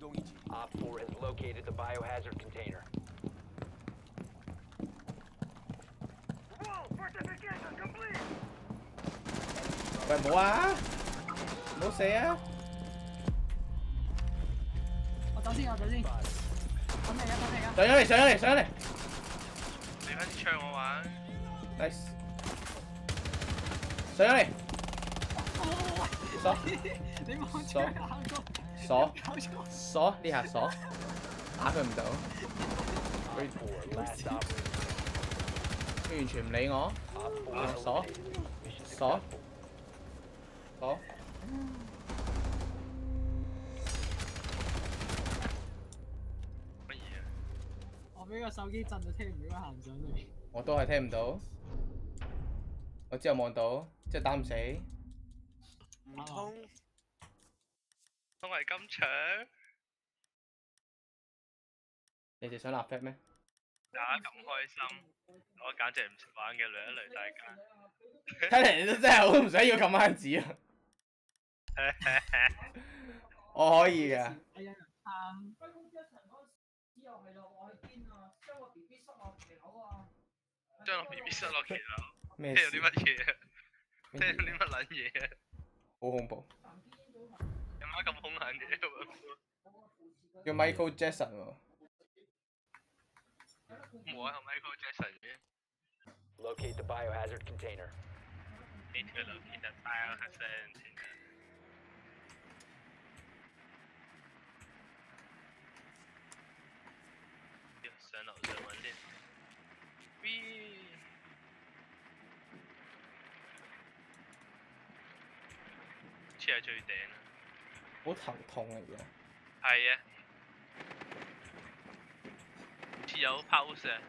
행동이지. Op 4 has located the biohazard container. Phải quá Bố xé Tao gì nào tao gì Tao này tao này Tới đây tới đây tới đây Đi hết chơi mà bạn Nice. Tới đây Sao 鎖佢行過。鎖搞錯。鎖呢下鎖，打佢唔到。佢完全唔理我，Op 4啊傻 eliminated. Mission 傻 successful. 好。乜嘢啊？我俾個手機震到聽唔到行上嚟。我都係聽唔到，我之後望到，即係打唔死。唔通都你哋想立 flag 咩？大家咁開心，我簡直唔識玩嘅，累一累大家。睇嚟你都真係好唔想要咁啱子啊！我可以嘅，哎呀，撐！翻工一層嗰陣時又係咯，我 B B 塞落騎樓啊！將個 B B 塞落騎樓，咩聽到啲乜嘢啊？聽到啲乜撚嘢啊？好恐怖，咁兇狠嘅？叫 Michael Jackson 喎。冇啊，Michael Jackson 嘅。Locate the biohazard container. Need to locate the biohazard container. 要上樓上揾先。喂，黐喺最頂！好头痛啊！而家系啊，似有 pause 啊。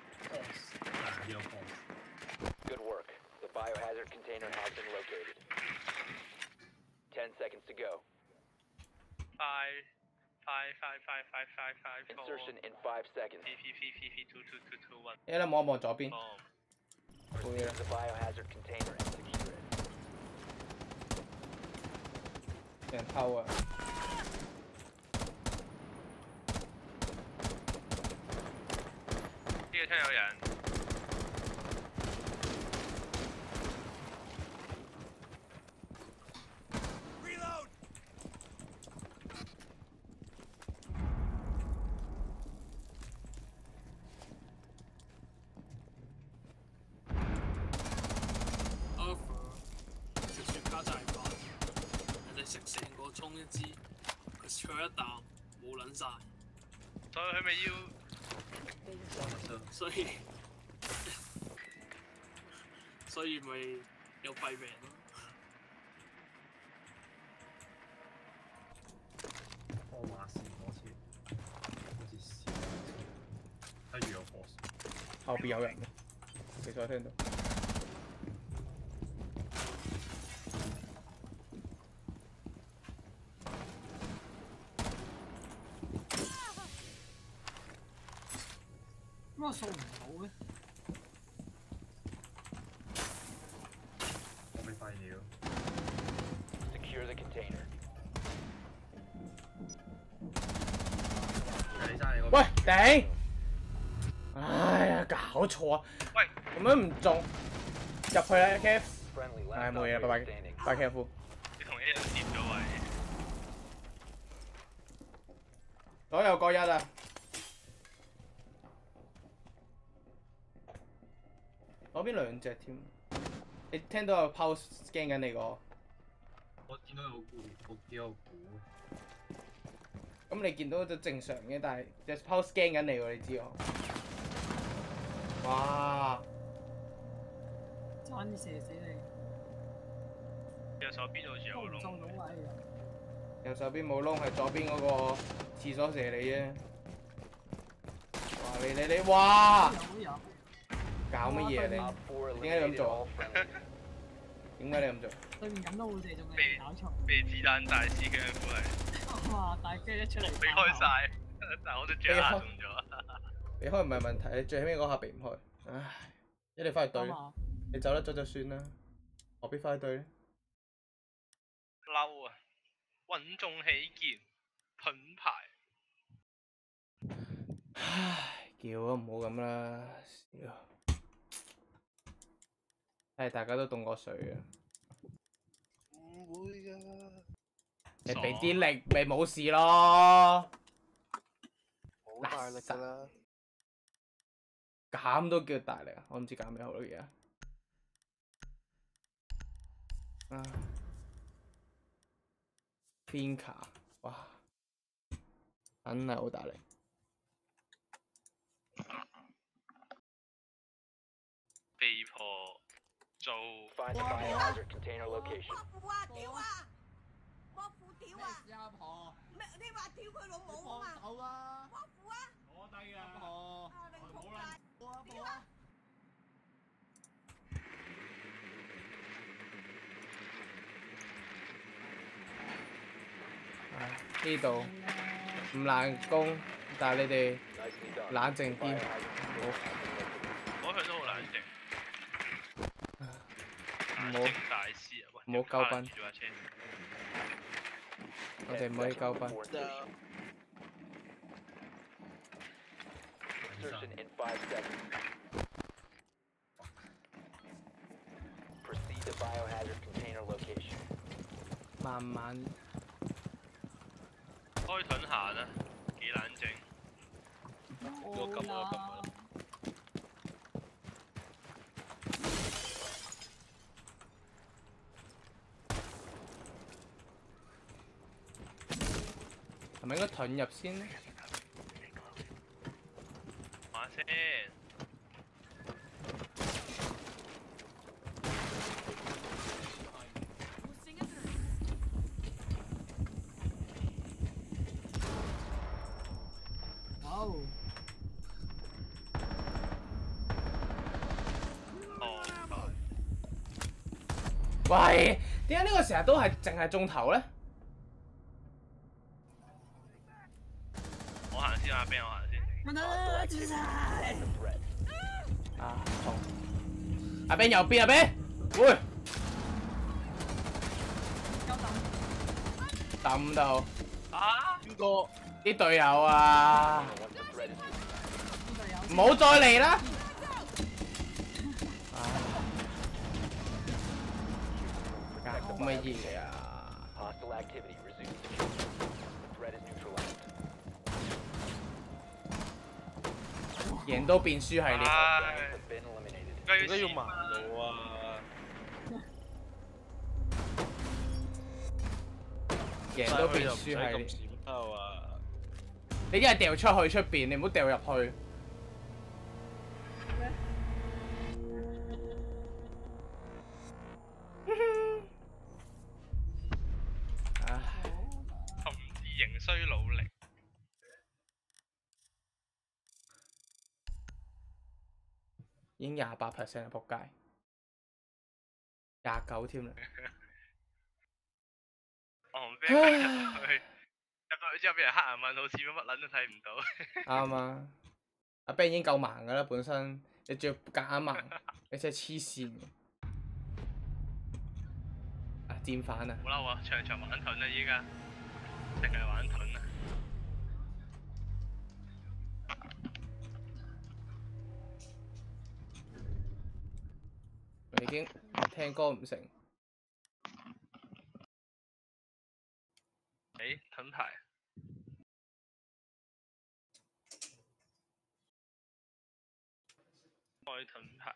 有 pause。 Good work. The biohazard container has been located. Ten seconds to go. Five, five, five, five, five, five, five, four. Insertion in five seconds. P P P P P two two two two one. 一啦，望一望左边， Bomb. 冇嘢 Proceed 啦 to。the biohazard container and secure It. 有人偷啊！呢個廳有人。啊食雪茄就係飯，人哋食成個葱一支，佢啜一啖冇撚晒，所以佢咪要所以所以咪有肺病咯。我話事嗰次，好似試跟住有 pause。後邊有人嘅，其實我聽到。點解我掃唔到嘅？我俾塊料。Secure the container. 你真係喂，頂！哎呀，搞錯啊！喂，咁樣唔中，入去啦，Kev。Friendly 唉，last 冇嘢啦，拜 operator 拜 standing. 拜 Kev。你隻添，你聽到有 pulse scan 緊你個，我見到有股，我見到有股。咁你見到就正常嘅，但係隻 pulse scan 緊你喎，你知我。哇！爭啲射死你！右手邊好似有個窿。都唔收到位啊！右手邊冇窿，係左邊嗰個廁所射你啫。哇！你你你，哇！有有。搞乜嘢你？4點解你咁做.點解你咁做？對面咁都好射中被你，搞錯。被子彈大師嘅苦係哇！大機一出嚟，避開晒，但係我都中咗。避開唔係問題，你最起尾嗰下避唔開。唉，一定翻去對你走得咗就算啦，何必翻去對咧？嬲啊！穩重起見，品牌。唉，叫都唔好咁啦，屌！係大家都凍過水啊！唔會噶，你俾啲力咪冇事咯。好大力噶啦。減都叫大力啊！我唔知減咩好啦而家。啊，偏卡，哇，真係好大力。做 Find the biohazard container location. 哇屌啊！我父屌啊！阿婆，咩？你話屌佢老母啊嘛？好啊，我父啊！我低啊，阿婆，啊你仆好啦街！我阿屌啊！呢度唔難攻，但係你哋 Nicely done. 冷靜啲。Biohazard 好，我向都好冷靜。唔好，唔好交班，我哋唔可以交班。慢慢。開盾行啦，幾冷靜，冇咁。盾入先咧？馬先。好，哦，喂，點解呢個成日都係淨係中頭咧？边右边啊？边？喂，打唔到啊？边个？啲队友啊！唔好再嚟啦！我唔系意嘅。赢都变输系列。点解要嘛？贏都變輸又唔使系列。咁閃兜啊！你一係掉出去出邊，你唔好掉入去。唉，同志仍需努力。已經廿八 percent 啦，仆街，廿九添啦。我同 friend 入到去，入到去之後俾人黑人問好，似乜乜撚都睇唔到。啱啊！阿 Ben 已經夠盲噶啦，本身你仲要夾硬盲，你真係黐線。啊，戰犯啊！好嬲啊！場場玩盾啊！依家淨係玩盾啊！已經聽歌唔成，哎，藤海。关于藤海，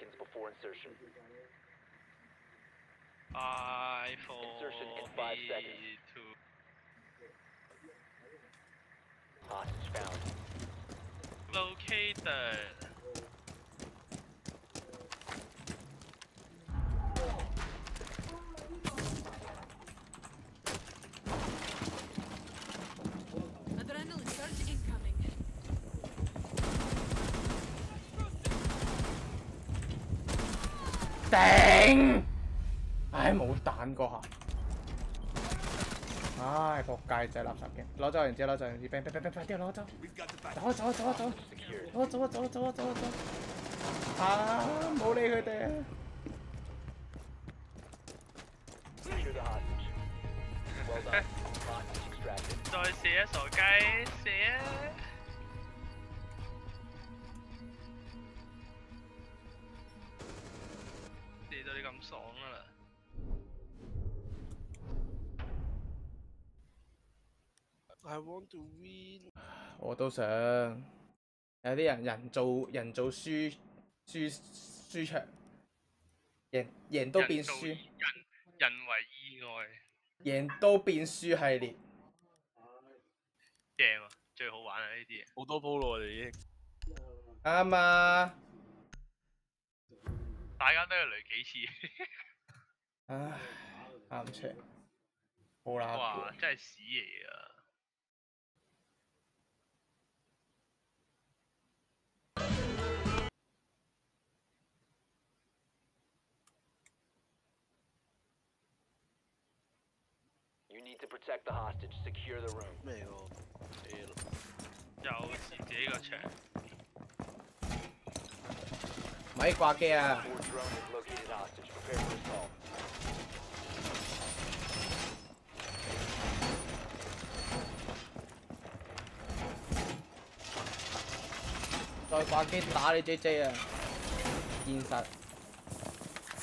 seconds before insertion. I for Insertion in five seconds. to Hostage found. Located。唉，冇彈嗰下。唉，仆街仔垃圾嘅，攞走人之後攞走人之，兵兵兵兵快啲攞走！走啊走啊走啊走啊！走啊走啊走啊走啊走啊走！啊！冇理佢哋啊！Secure the hostage. Well done. Hostage extracted. 再射啊，傻雞，射啊！我都想。有啲人人造人造輸輸輸場，贏贏都變輸，人人為意外，贏都變輸系列。正啊！最好玩啊呢啲嘢。好多鋪咯，我哋已經。啱啊！大家都要嚟幾次。唉，啱出，好啦。哇！真係屎嚟啊！Protect the hostage. Secure the room. 咩喎？又是自己個場。咪掛機啊！Four drone has located hostage. Prepare for assault. 再掛機打你 J J 啊！現實。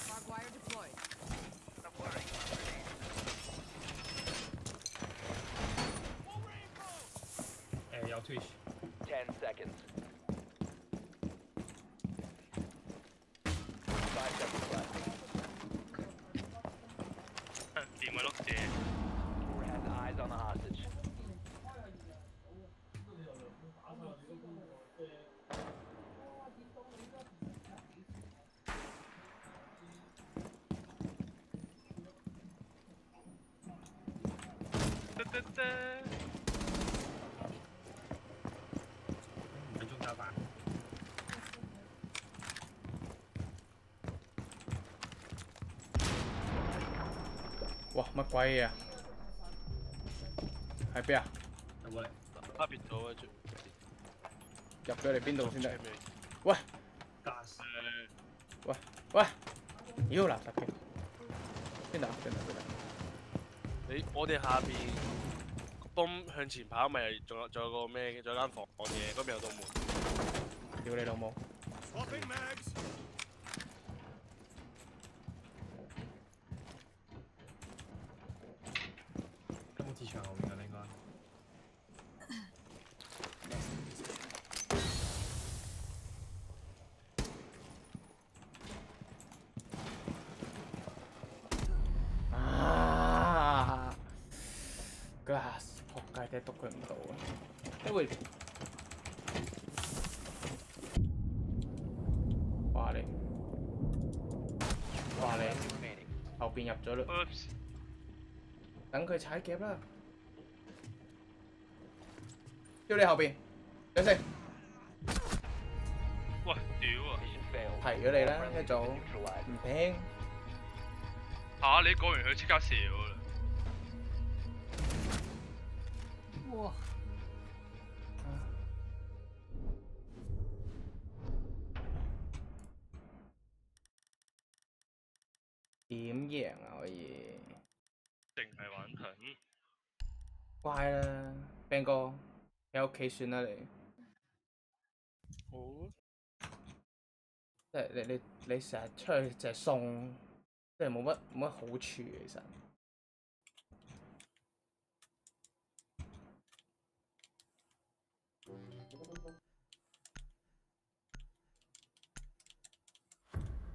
Barbed wire deployed. 誒有 Twitch。Ten seconds. Five seconds left. 掂啊碌姐。Four has eyes on the hostage. 得得得。五分鐘加班。哇！乜鬼嘢啊？喺邊啊？有冇嚟？差別咗啊！入咗嚟邊度先得？喂，gas。喂喂！妖垃圾嘅。邊度啊？邊度邊度？你我哋下邊個泵向前跑，咪仲有仲有個咩嘅？仲有間房嘅，嗰邊有道門。屌你老母！Swapping mags. 根本鐵牆後面㗎啦應該。啊！glass，仆街真係篤佢唔到啊！因為話你話你後邊入咗啦，等佢踩夾啦！屌你後邊，有食喂，屌啊！提咗你啦，一早唔聽。嚇！你講完佢即刻射我啦。哇！點贏啊可以？淨係玩盾。乖啦，Ben 哥喺屋企算啦你。好。即係你你你成日出去就係送，即係冇乜冇乜好處其實。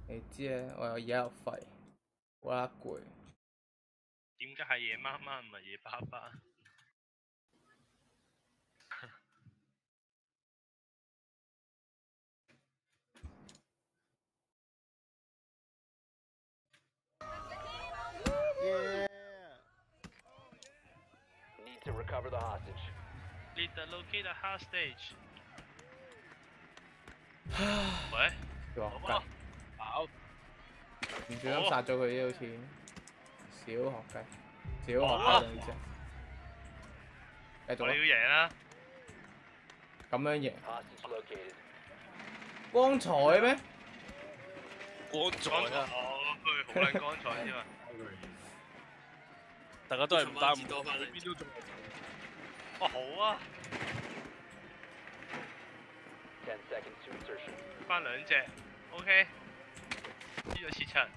你知啊，我有嘢又廢，好啦攰。點解係夜媽媽唔係夜爸爸？Yeah. Need to recover the hostage. Need to locate the hostage. 喂，好啊，跑！唔小心殺咗佢啫，好似小學雞，小學雞兩隻。繼續啦。你要贏啦！咁樣贏。光彩咩？光彩啊！哦，佢好撚光彩添啊！大家都系唔打唔到，边都仲有。好啊！翻兩隻，OK，输咗四枪。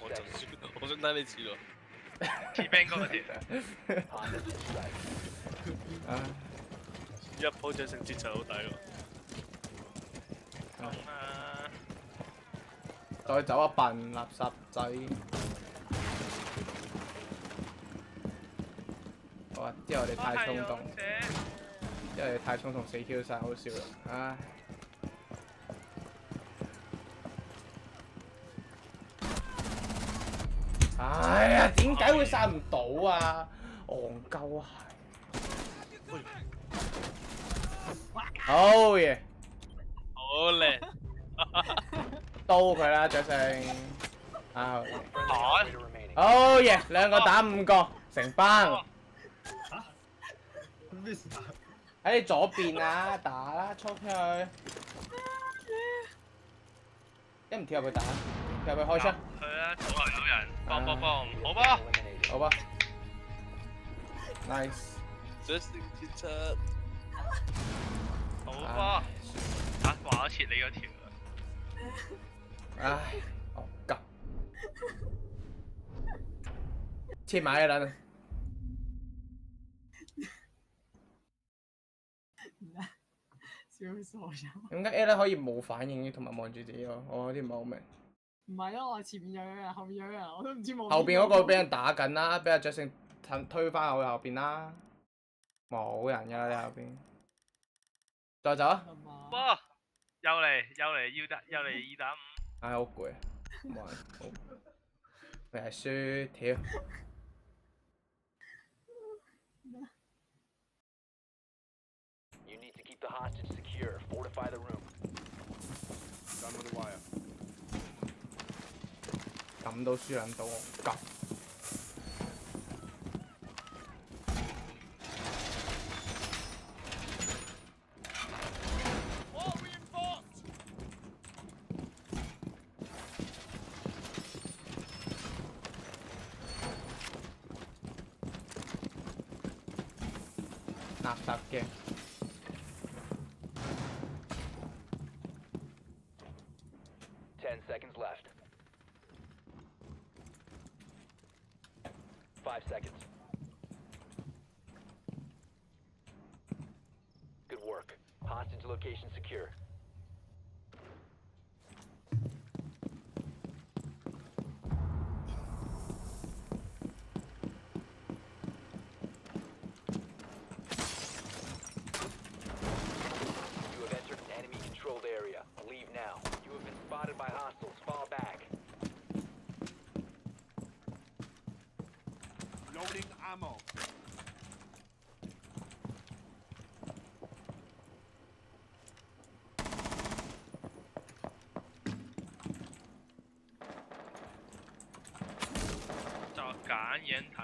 我想输，我想打呢次咗。T bang 嗰只。啊！一鋪就成节奏好抵喎。咁啊！再走一笨垃圾仔。好啊，之後我哋太衝動，因為太衝動死 Q 晒，好笑啦，唉。哎呀，點解會殺唔到啊？戇鳩係。好嘢，好靚，刀佢啦，雀勝。啊.好嘢，兩個打五個，成班。喺你左邊啊，打啦，衝出去。一唔跳入去打，跳入去開槍。去啦，左後有人，幫幫幫，好，eliminated. 好吧，nice。隻成節七，好波。啊，話我切你嗰條啊！唉，我急，切埋一撚。笑傻咗。點解 A 咧可以冇反應同埋望住自己咯？我有啲唔係好明。唔係啊，我前面有有人，後面又有人，我都唔知冇後邊嗰邊個俾人打緊啦，俾阿雀勝推推翻去後邊啦。冇人噶啦，你後邊。再走啊！波，又嚟又嚟要打又嚟 二打五，唉，好攰啊！冇人好。佢係輸，屌！You need to keep the hostage secure. Fortify the room. Done with the wire. 咁都输撚到我，急！ 揀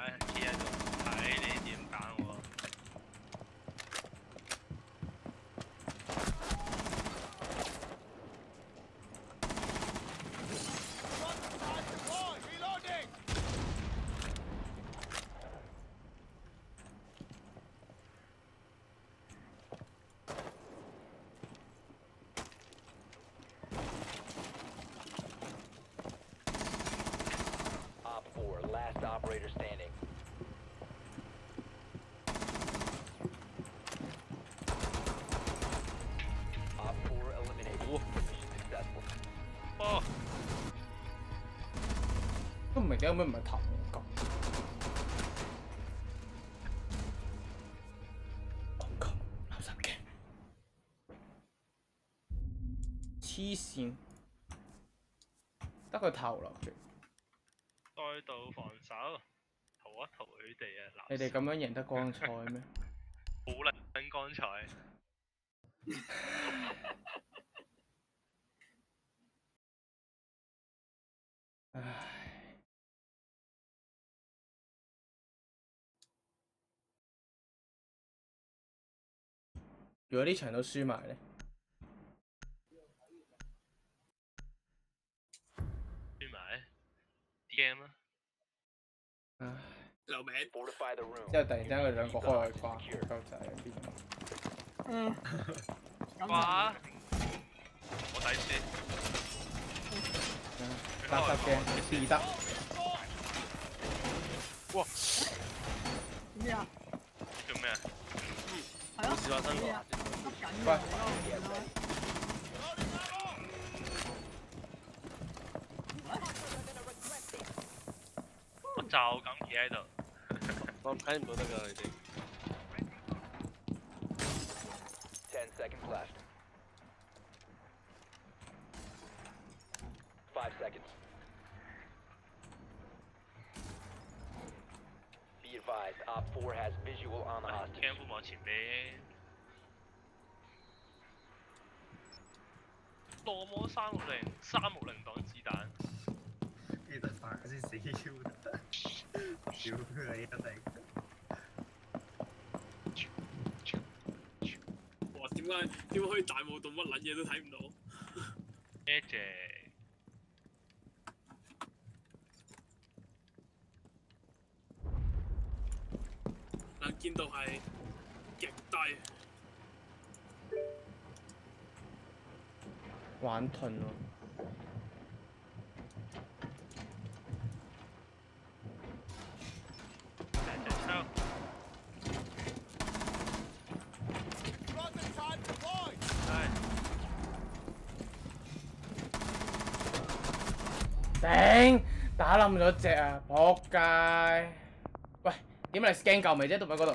明點解會唔係頭咁。戇鳩垃圾嘅，黐線，得個頭落住。再度防守，逃一逃佢哋啊！你哋咁樣贏得光彩咩？好撚撚光彩。果呢場都輸埋咧，輸埋 game 啊！唉，留名。之後突然之間佢兩個開佢關，鳩仔邊個？嗯。哇！我抵先。垃圾嘅 B 得，哇！咩啊？做咩啊？係咯。事發生咩我就咁企喺度。我睇唔到得㗎你哋。Ten seconds left. Five seconds. Be advised, Op 4 has visual on the hostage. cam 往前邊。多摩三六零三六零檔子彈，跟住就發先死 Q 得，屌你一定。哇！點解點解可以大舞動乜撚嘢都睇唔到？咩啫？能見到係極低。玩盾喎。隻槍 Rocket time deployed. 係頂，打冧咗只啊！仆街！喂，點解你 scan 夠未啫？都喺嗰度，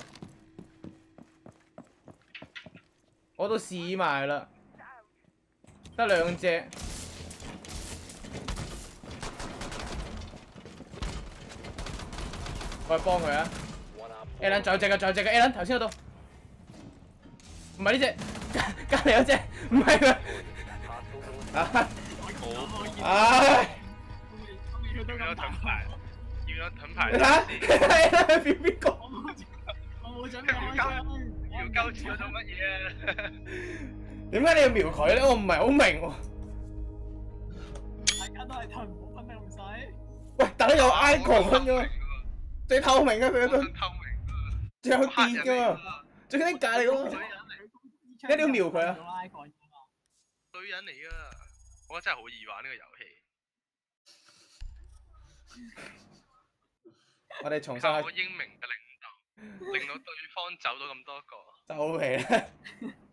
我都試埋啦，得兩隻。我去幫佢啊撚仲有隻嘅，仲有隻嘅 A 撚頭先嗰度，唔係呢只，隔 隔離有隻，唔係佢。啊！唉！要盾牌？要唔要盾牌？你睇下，你睇下佢表邊個？我冇準備開槍。要鳩住我做乜嘢啊？點解你要瞄佢咧？我唔係好明喎。大家都係透，唔好分咩唔使。喂，大家有 icon 噶，最透明嘅佢都，透明。最有電噶嘛，最緊隔離嗰個，一定要瞄佢啊！女人嚟噶，我真係好易玩呢個遊戲。我哋重新靠去英明嘅領導，令到對方走到咁多個。收皮啦。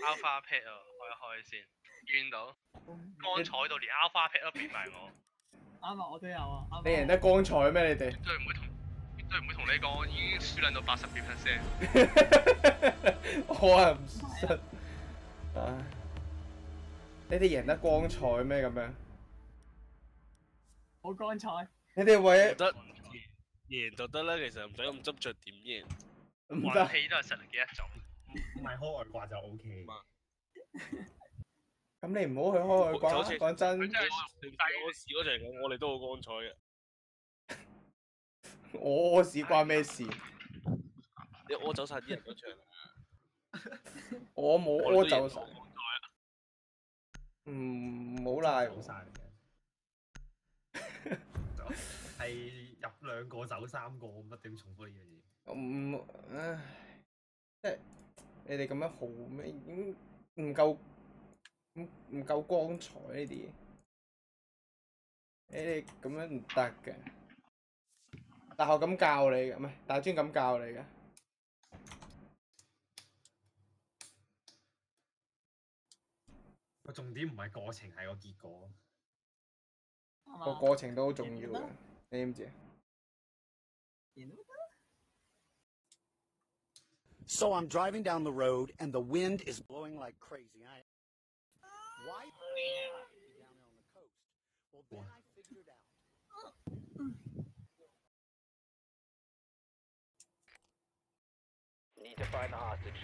Alpha Pad 啊，開一開先，見到光彩到連 Alpha Pad 都變埋我，啱啊，我都有啊。你贏得光彩咩？你哋？絕對唔會同，絕對唔會同你講，我已經輸撚到八十幾 percent。我係唔信。唉，你哋贏得光彩咩咁樣？好光彩。你哋為得贏就得啦，其實唔使咁執着點贏。唔得運氣都係實力嘅一種。唔係開外掛就 O K。咁你唔好去開外就好掛，似講真。佢真係我試嗰場咁，我哋都好光彩嘅。我屙屎關咩事？你屙走晒啲人嗰場，我冇屙走晒。唔好賴走晒嘅。係入兩個走三個，乜點重複呢樣嘢？唔唉，即係你哋咁樣好咩？已經唔夠唔唔夠光彩呢啲嘢。你哋咁樣唔得嘅。大學咁教你嘅，唔係大專咁教你嘅。個重點唔係過程，係個結果。個過程都好重要嘅，你知唔知啊？So I'm driving down the road and the wind is blowing like crazy. I, why oh, down there on the coast? Well, then I figured out. Need to find the hostage.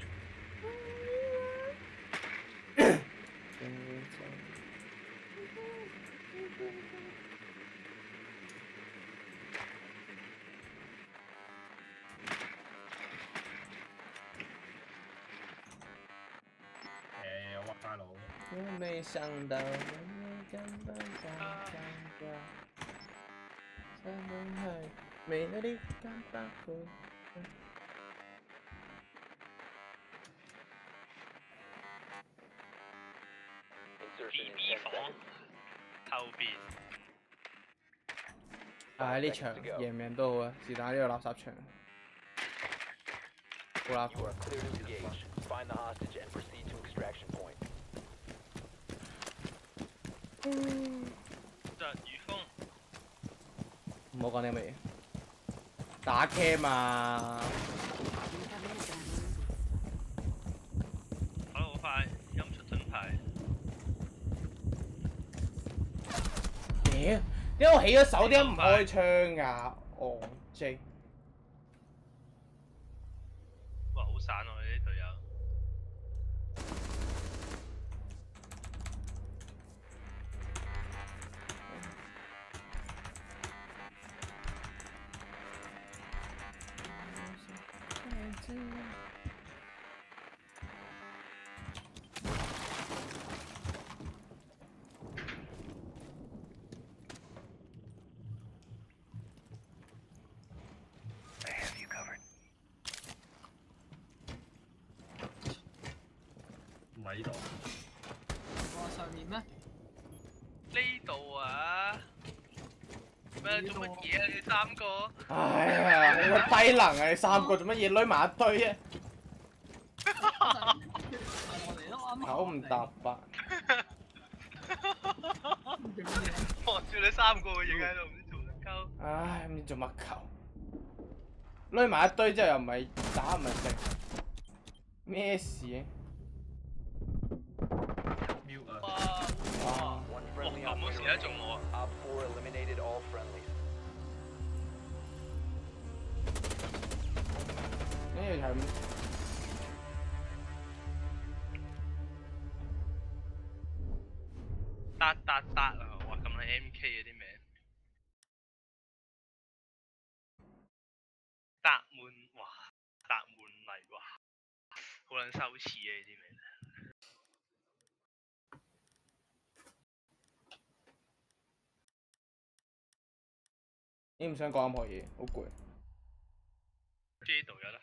我没想到你根本在讲话，在梦海没了你敢把苦。Insertion in 10 seconds. 後邊唉，呢場贏唔贏都好啊，是但呢個垃圾場。好啦，You are clear to engage. Find the hostage and proceed to extraction point. 就雨風唔好講啲乜嘢。打 cam 啊！跑得好快，音出盾牌。屌，點解我起咗手，點解唔開槍㗎？哦，J。低能啊！你三個做乜嘢攏埋一堆啊？我哋都啱九唔搭八。望住你三個影喺度，唔知做乜鳩。唉，唔知做乜球。攏埋一堆之後又唔係打唔係食，咩事呢條係得得得啊！哇，咁係 M K 嗰啲名。達滿哇，達滿嚟哇，好撚羞恥啊！呢啲名。你唔想講任何嘢，好攰。呢度有得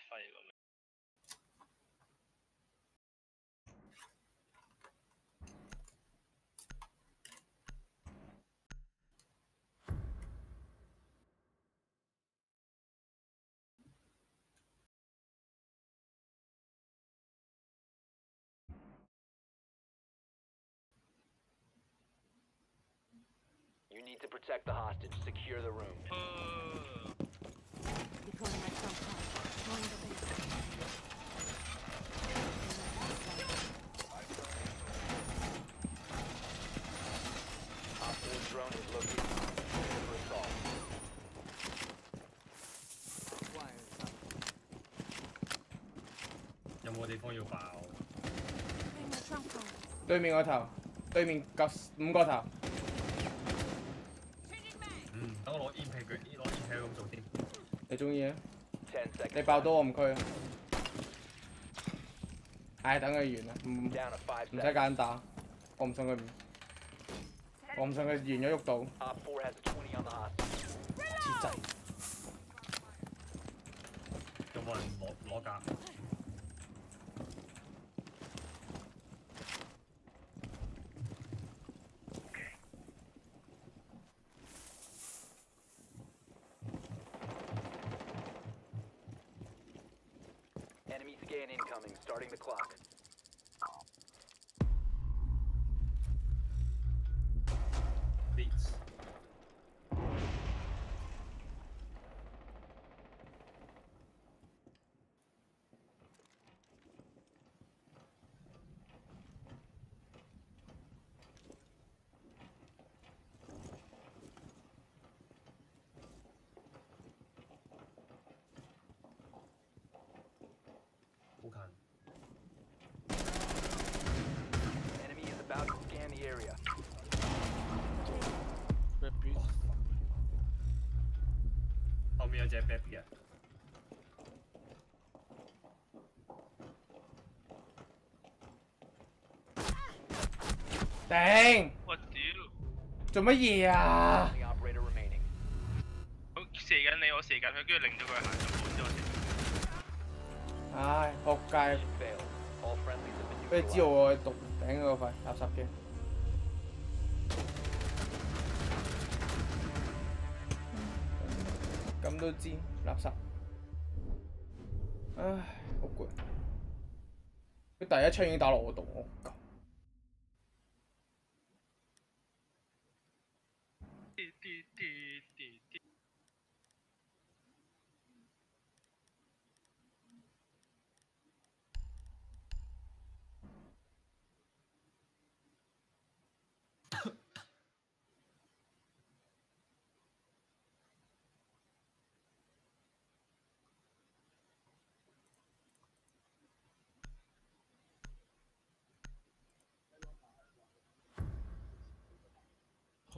You need to protect the hostage. Secure the room. Deploying my trump card. Deploying the base. Op 4 drone is located. Prepare for assault. 有冇地方要爆？ Deploying my trump card. 对面个头，对面够五个头。 中意啊？你爆到我唔區啊！唉，等佢完啦，唔唔使揀打，我唔信佢唔，我唔信佢完咗喐到。Op 4 has a 20 on the hostage. 切掣。有冇人攞攞架？Enemy scan incoming. Starting the clock. Beats。好近。边。顶！我屌！做乜嘢啊？好射紧你，我射紧佢，跟住令到佢行咗半之。唉，仆街！你知我读顶嗰块垃圾嘅。都知垃圾。唉，好攰。佢第一槍已經打落我度，我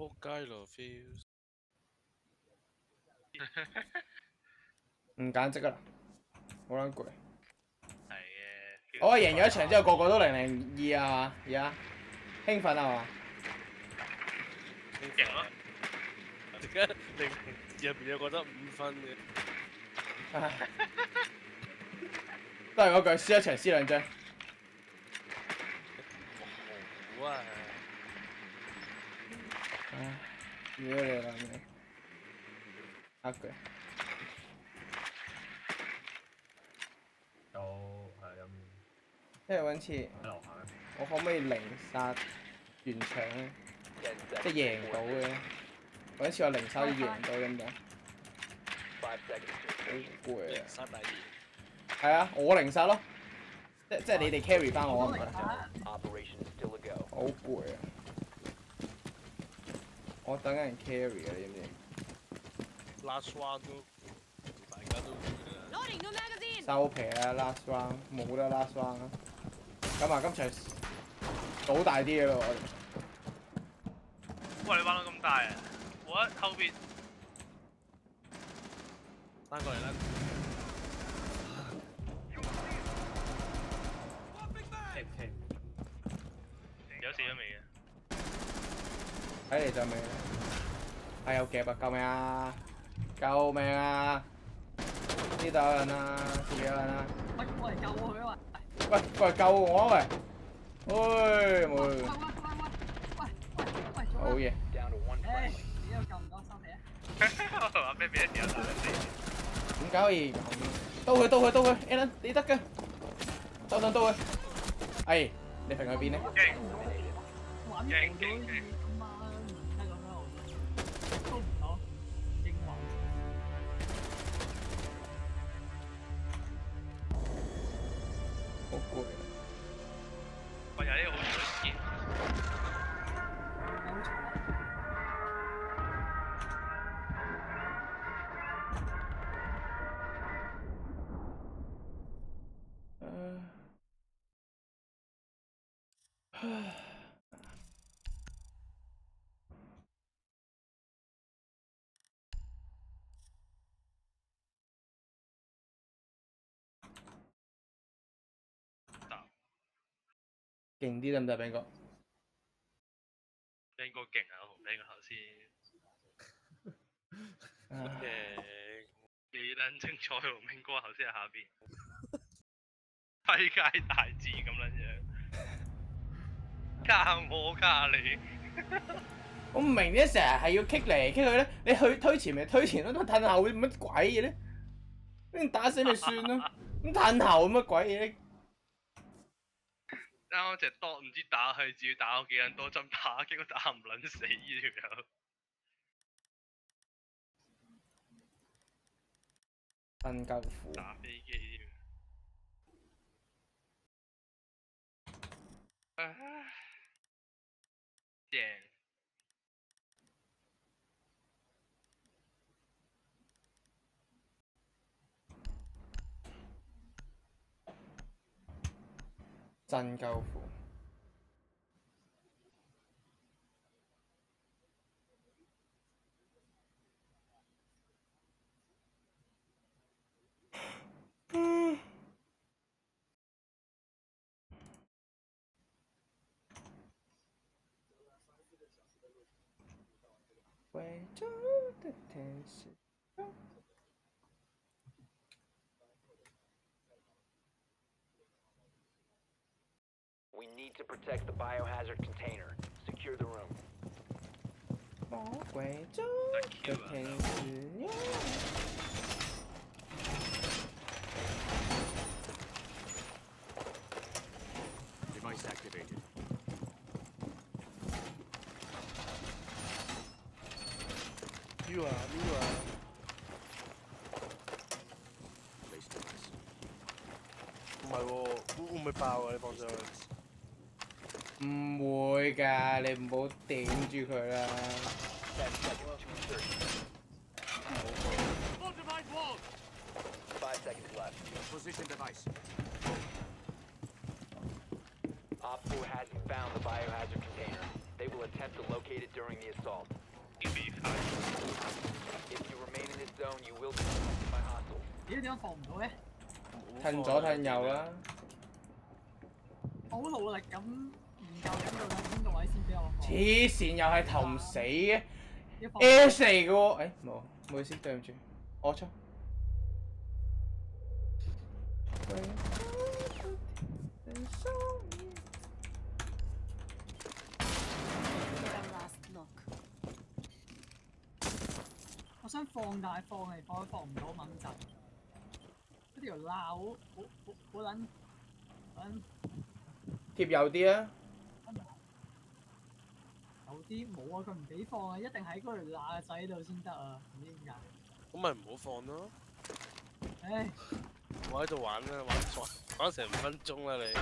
仆街咯 feels。唔揀職㗎啦，好撚攰。係嘅。我係贏咗一場之後，個個都零零二啊嘛，而家興奮啊嘛。好勁咯！點解零入邊有覺得五分嘅？唉都係嗰句，輸一場輸兩張。好啊！唉，屌你老味！呃句。有係咁即係揾次喺樓下。我可唔可以零殺完場咧？即係贏到嘅。嗰一次我零殺贏到得唔得？Five seconds. 好攰啊！殺第二。係啊，我零殺咯。即即係你哋 carry 翻我.好攰啊！我等緊人 carry 啊，你知唔知？last one 都大家都。收皮啊！last round 冇得 last round 啦！咁啊，今場賭大啲嘅咯，我哋。哇！你玩到咁大啊！我喺後邊。翻過嚟啦。聽唔聽？有死咗未嘅？睇嚟就未。係有夾啊！救命啊！救命啊！呢度有人啊！呢度有人啊！喂，過嚟救我佢啊！喂，過嚟救我啊喂！喂，冇。喂喂喂喂喂喂！好嘢。Down to one 誒，friendly. 你又救唔到收皮啊！話咩俾一時間死？點解可以咁？刀佢刀佢刀佢，Alan 你得嘅，收上刀佢。哎，你揈去邊呢？玩贏咗咁勁啲得唔得，兵哥？邊個勁啊？我同邊個頭先？誒，幾撚精彩喎！明哥頭先喺下邊，世界大戰咁撚樣，加我加你，我唔明點解成日係要 kick 嚟 kick 去咧？你去推前咪推前咯，咁褪後乜鬼嘢咧？你打死咪算咯，咁褪後乜鬼嘢咧？啱啱隻多唔知打去，只要打咗幾撚多針打擊都打唔撚死呢條友。真夠苦。打飛機正。真够苦。嗯。We need to protect the biohazard container. Secure the room. 魔鬼州的天使哟。 Device activated. U 啊 U 啊， Place device. 唔系喎，会会唔会爆啊？你放上去。 唔會㗎，你唔好頂住佢啦。Fortified wall. Five seconds left. Position device. Op 4 hasn't found the biohazard container. They will attempt to locate it during the assault. If you remain in this zone, you will be detected by hostiles. 咦？點解放唔到嘅？褪左褪右啦。我好努力咁黐線又係投唔死嘅，S 嚟嘅喎。誒冇，唔好意思，對唔住，我錯。我想放，大放嚟放去放唔到猛震。嗰條罅好好好好撚好撚貼右啲啊！有啲冇啊，佢唔俾放啊，一定喺嗰條罅仔度先得啊，唔知點解。咁咪唔好放咯。唉，我喺度玩啦，玩玩玩成五分鐘啦你。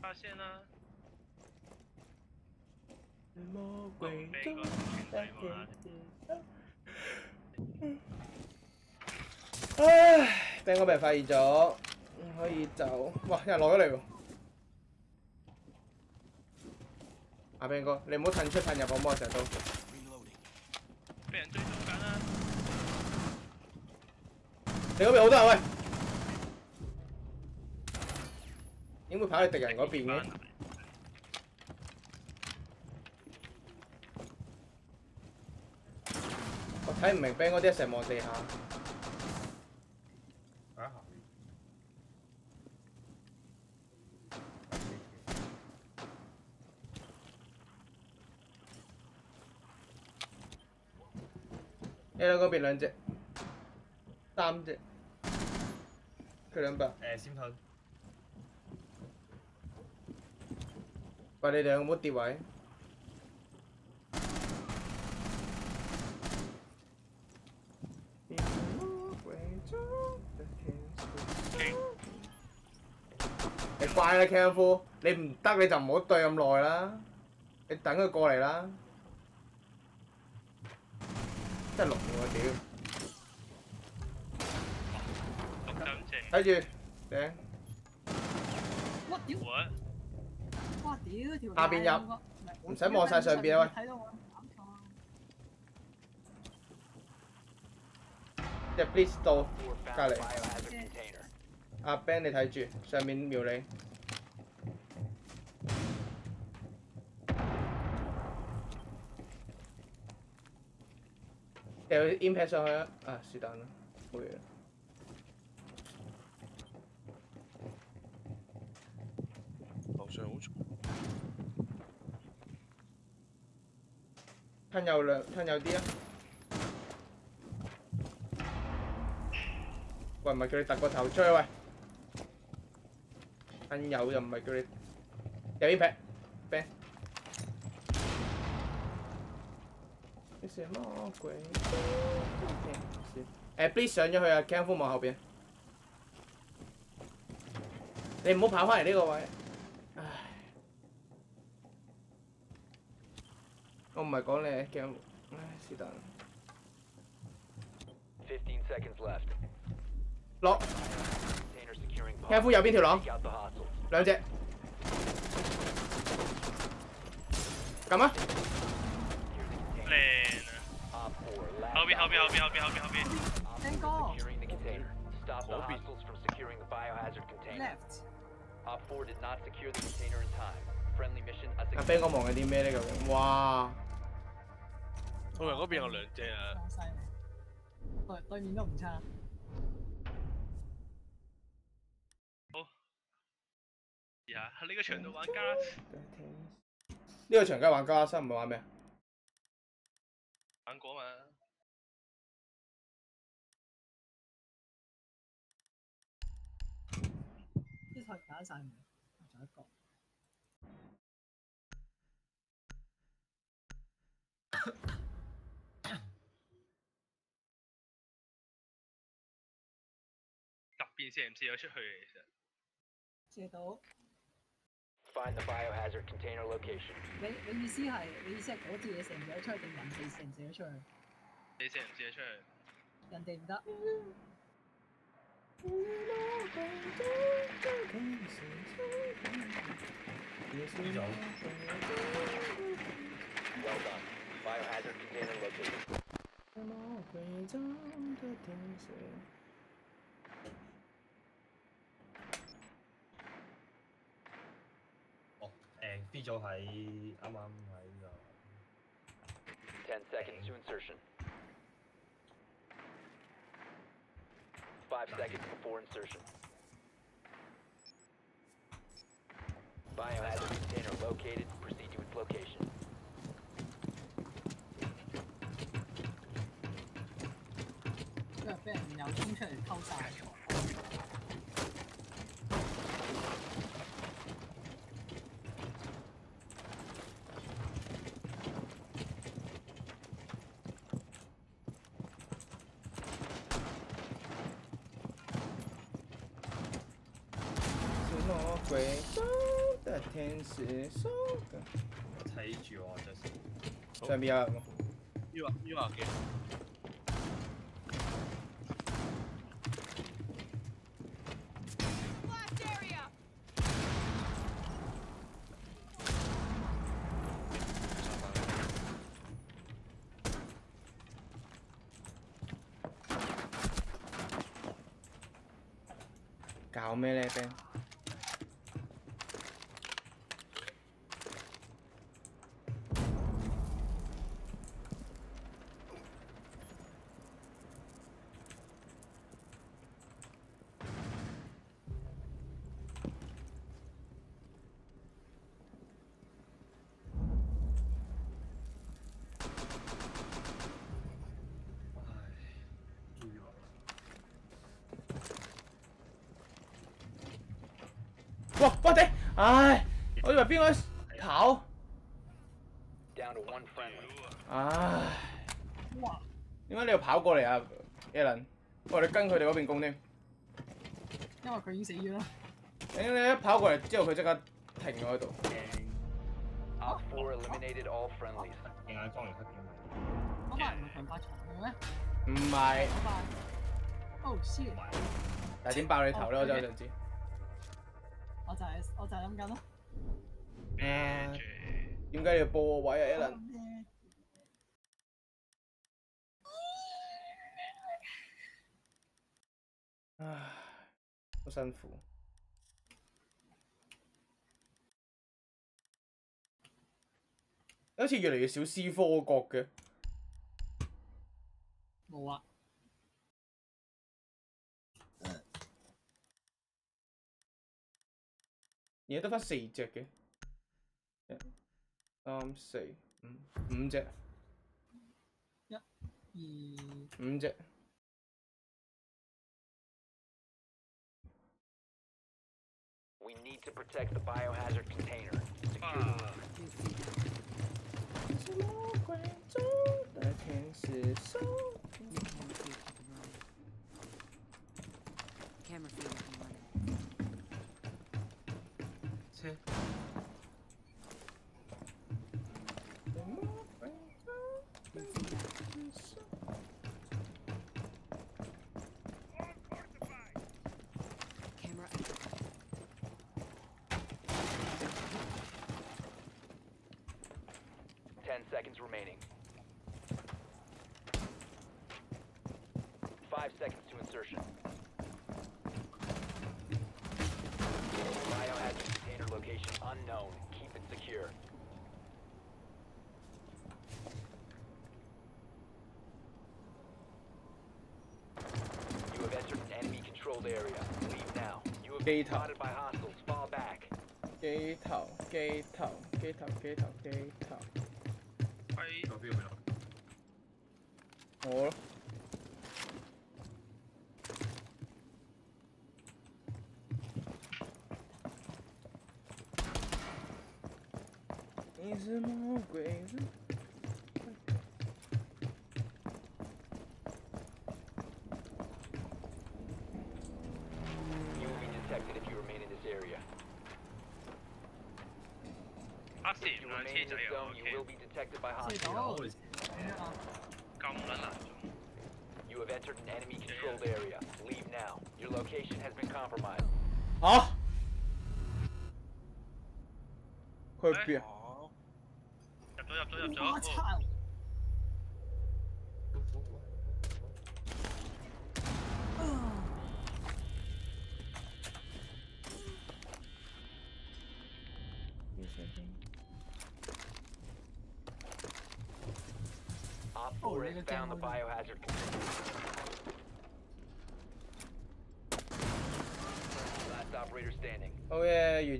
發現啦。魔鬼。唉，俾我俾人發現咗，可以走。哇！有人落咗嚟喎。阿兵哥，你唔好褪出褪入我魔石都。俾人追蹤緊啦！你嗰邊好多人喂，點會跑去敵人嗰邊嘅？我睇唔明 Ben 嗰啲一成望地下。你兩嗰邊兩隻，三隻，佢兩百。誒先吞。喂，你哋有冇跌位？你乖啦夫，你唔得你就唔好對咁耐啦，你等佢過嚟啦。真係龍喎屌！睇住頂，哇屌！哇屌條下邊入唔使望晒上邊啊喂睇到我搞錯啊！即係 please 到隔離。阿 Ben 你睇住，上面瞄你。掉 impact 上去啊！啊，是但啦，冇嘢啦。樓上好嘈。吞右兩，吞右啲啊！喂，唔係叫你突個頭出去喂。吞右又唔係叫你掉 impact，Ben。你是魔鬼。誒，please 上咗去啊，Cam 夫望後邊。你唔好跑翻嚟呢個位。唉，我唔係講你 Cam，唉，是但。15 seconds left. 落. Cam 夫右邊條廊 Take out the hostiles. 兩隻。咁啊！後邊後邊後邊後邊後邊後邊。聽歌 Securing the container. Stop the hostiles from securing the biohazard container. left Op 4 did not secure the container in time. Friendly mission 阿兵，我望緊啲咩咧？究竟？哇！我以為嗰邊有兩隻啊！好犀利，對對面都唔差。試下喺呢個場度玩家。呢個場梗係玩加深，唔係玩咩？玩過嘛？啲台打晒未？仲 有一個。入邊射唔射咗出去嘅其實。射到。Find the biohazard container location. 你你意思係你意思係嗰支嘢射唔射得出去，定人哋射唔射得出去？你射唔射得出去？人哋唔得。Well done. Biohazard container located. 哦，誒飛咗喺啱啱喺呢個。Ten seconds to insertion. Five seconds before insertion. Biohazard container located. Proceed to its location. 的天使手的。睇住我隻手。上邊有人喎。我頂！唉，我以為邊個跑？唉，哇！點解你要跑過嚟啊，Alan？我哋跟佢哋嗰邊攻添。因為佢已經死咗啦。你你一跑過嚟之後，佢即刻停咗喺度。Eliminated all friendlies. 眼眼裝完黑警嗰塊唔係強化床嘅咩？唔係，嗰塊。Oh shit！但係點爆你頭咧？我真係想知。我就係我就係諗緊咯。誒，點解要報我位啊，Alan？唉，好辛苦。好似越嚟越少 C 科角嘅。冇啊。而家得翻四只嘅，一、三、四、五，五只，一、二。五只。 We need to protect the biohazard container. Secure the room. 是魔鬼中的天使手。 Camera feed 車。Ten seconds remaining. Five seconds to insertion. secure. You have entered an enemy-controlled area. Leave now. You have been spotted by hostiles. Fall back. 機頭，機頭，機頭，機頭，機頭。係。我邊個？我咯。By 射 hostiles. 到。咁撚難做。You have entered an enemy-controlled area. Leave now. Your location has been compromised. 嚇！佢去邊啊？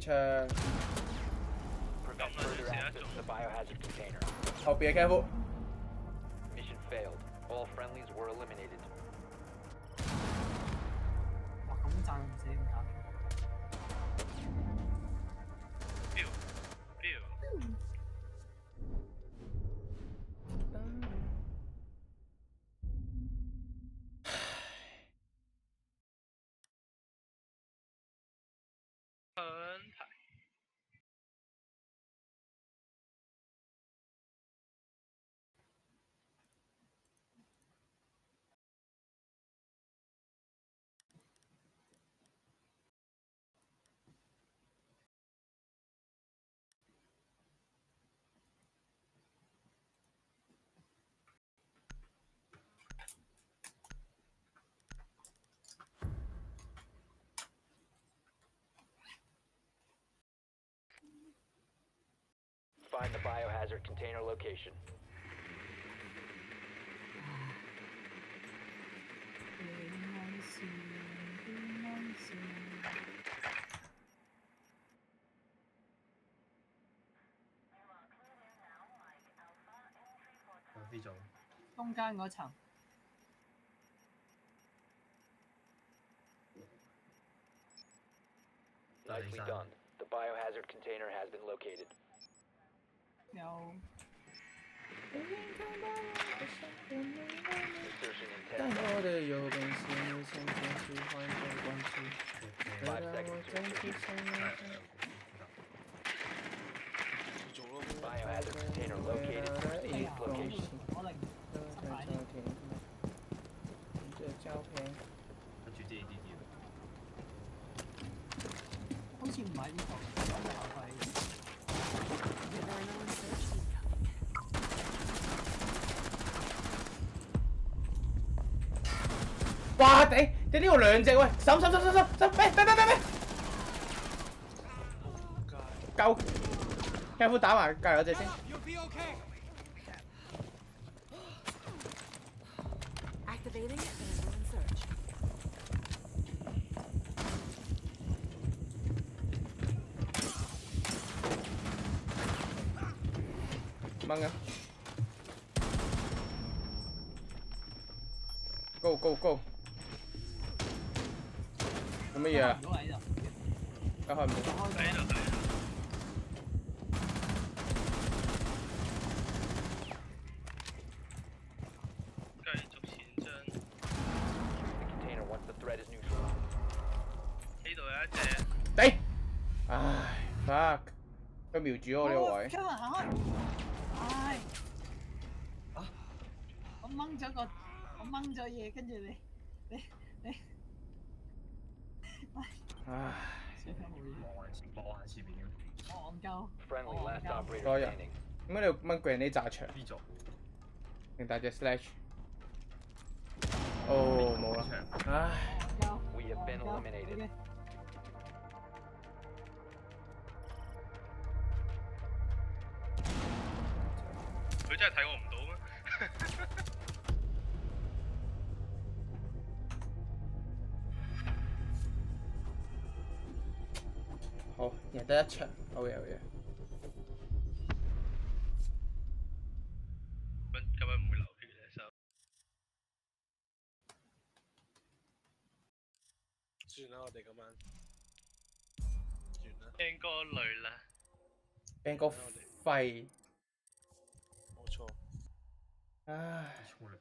嘢，完場。Prevent further access to the biohazard container. 後邊嘅 Find the biohazard container location. 我飞咗。中间嗰层。 Nicely done. The biohazard container has been located. 有 Insertion in 但10我 seconds. 的有本事，从前去换个关系，别 Five 让我 seconds to 再去 insertion. 想那些。Biohazard container located. Proceed to location. 可能这照片，这照片，跟住啲 A D D 好似唔喺呢度，咁就後悔。哇地！即呢度两只喂，收收收收收，咪咪咪咪，够！Jeff 打埋，够咗先。掹啊！Go go go！做乜嘢啊？如果喺度，一開唔到。喺度喺度。繼續一隻。頂！唉，fuck！佢瞄住我呢個位。今日行開，唉，我掹咗個，我掹咗嘢，跟住你，你你，唉，算啦冇嘢，望下前望下前面嘅我戇鳩，Friendly 多人解你要掹 grenade 炸牆？B 座，定大隻 slash？哦，冇啦。唉，佢真係睇我唔好，贏得一場，好嘢好嘢。咁咁樣唔會流血嘅手。算啦，我哋今晚算啦。聽歌累啦，，band 哥廢，冇錯。唉，錯啦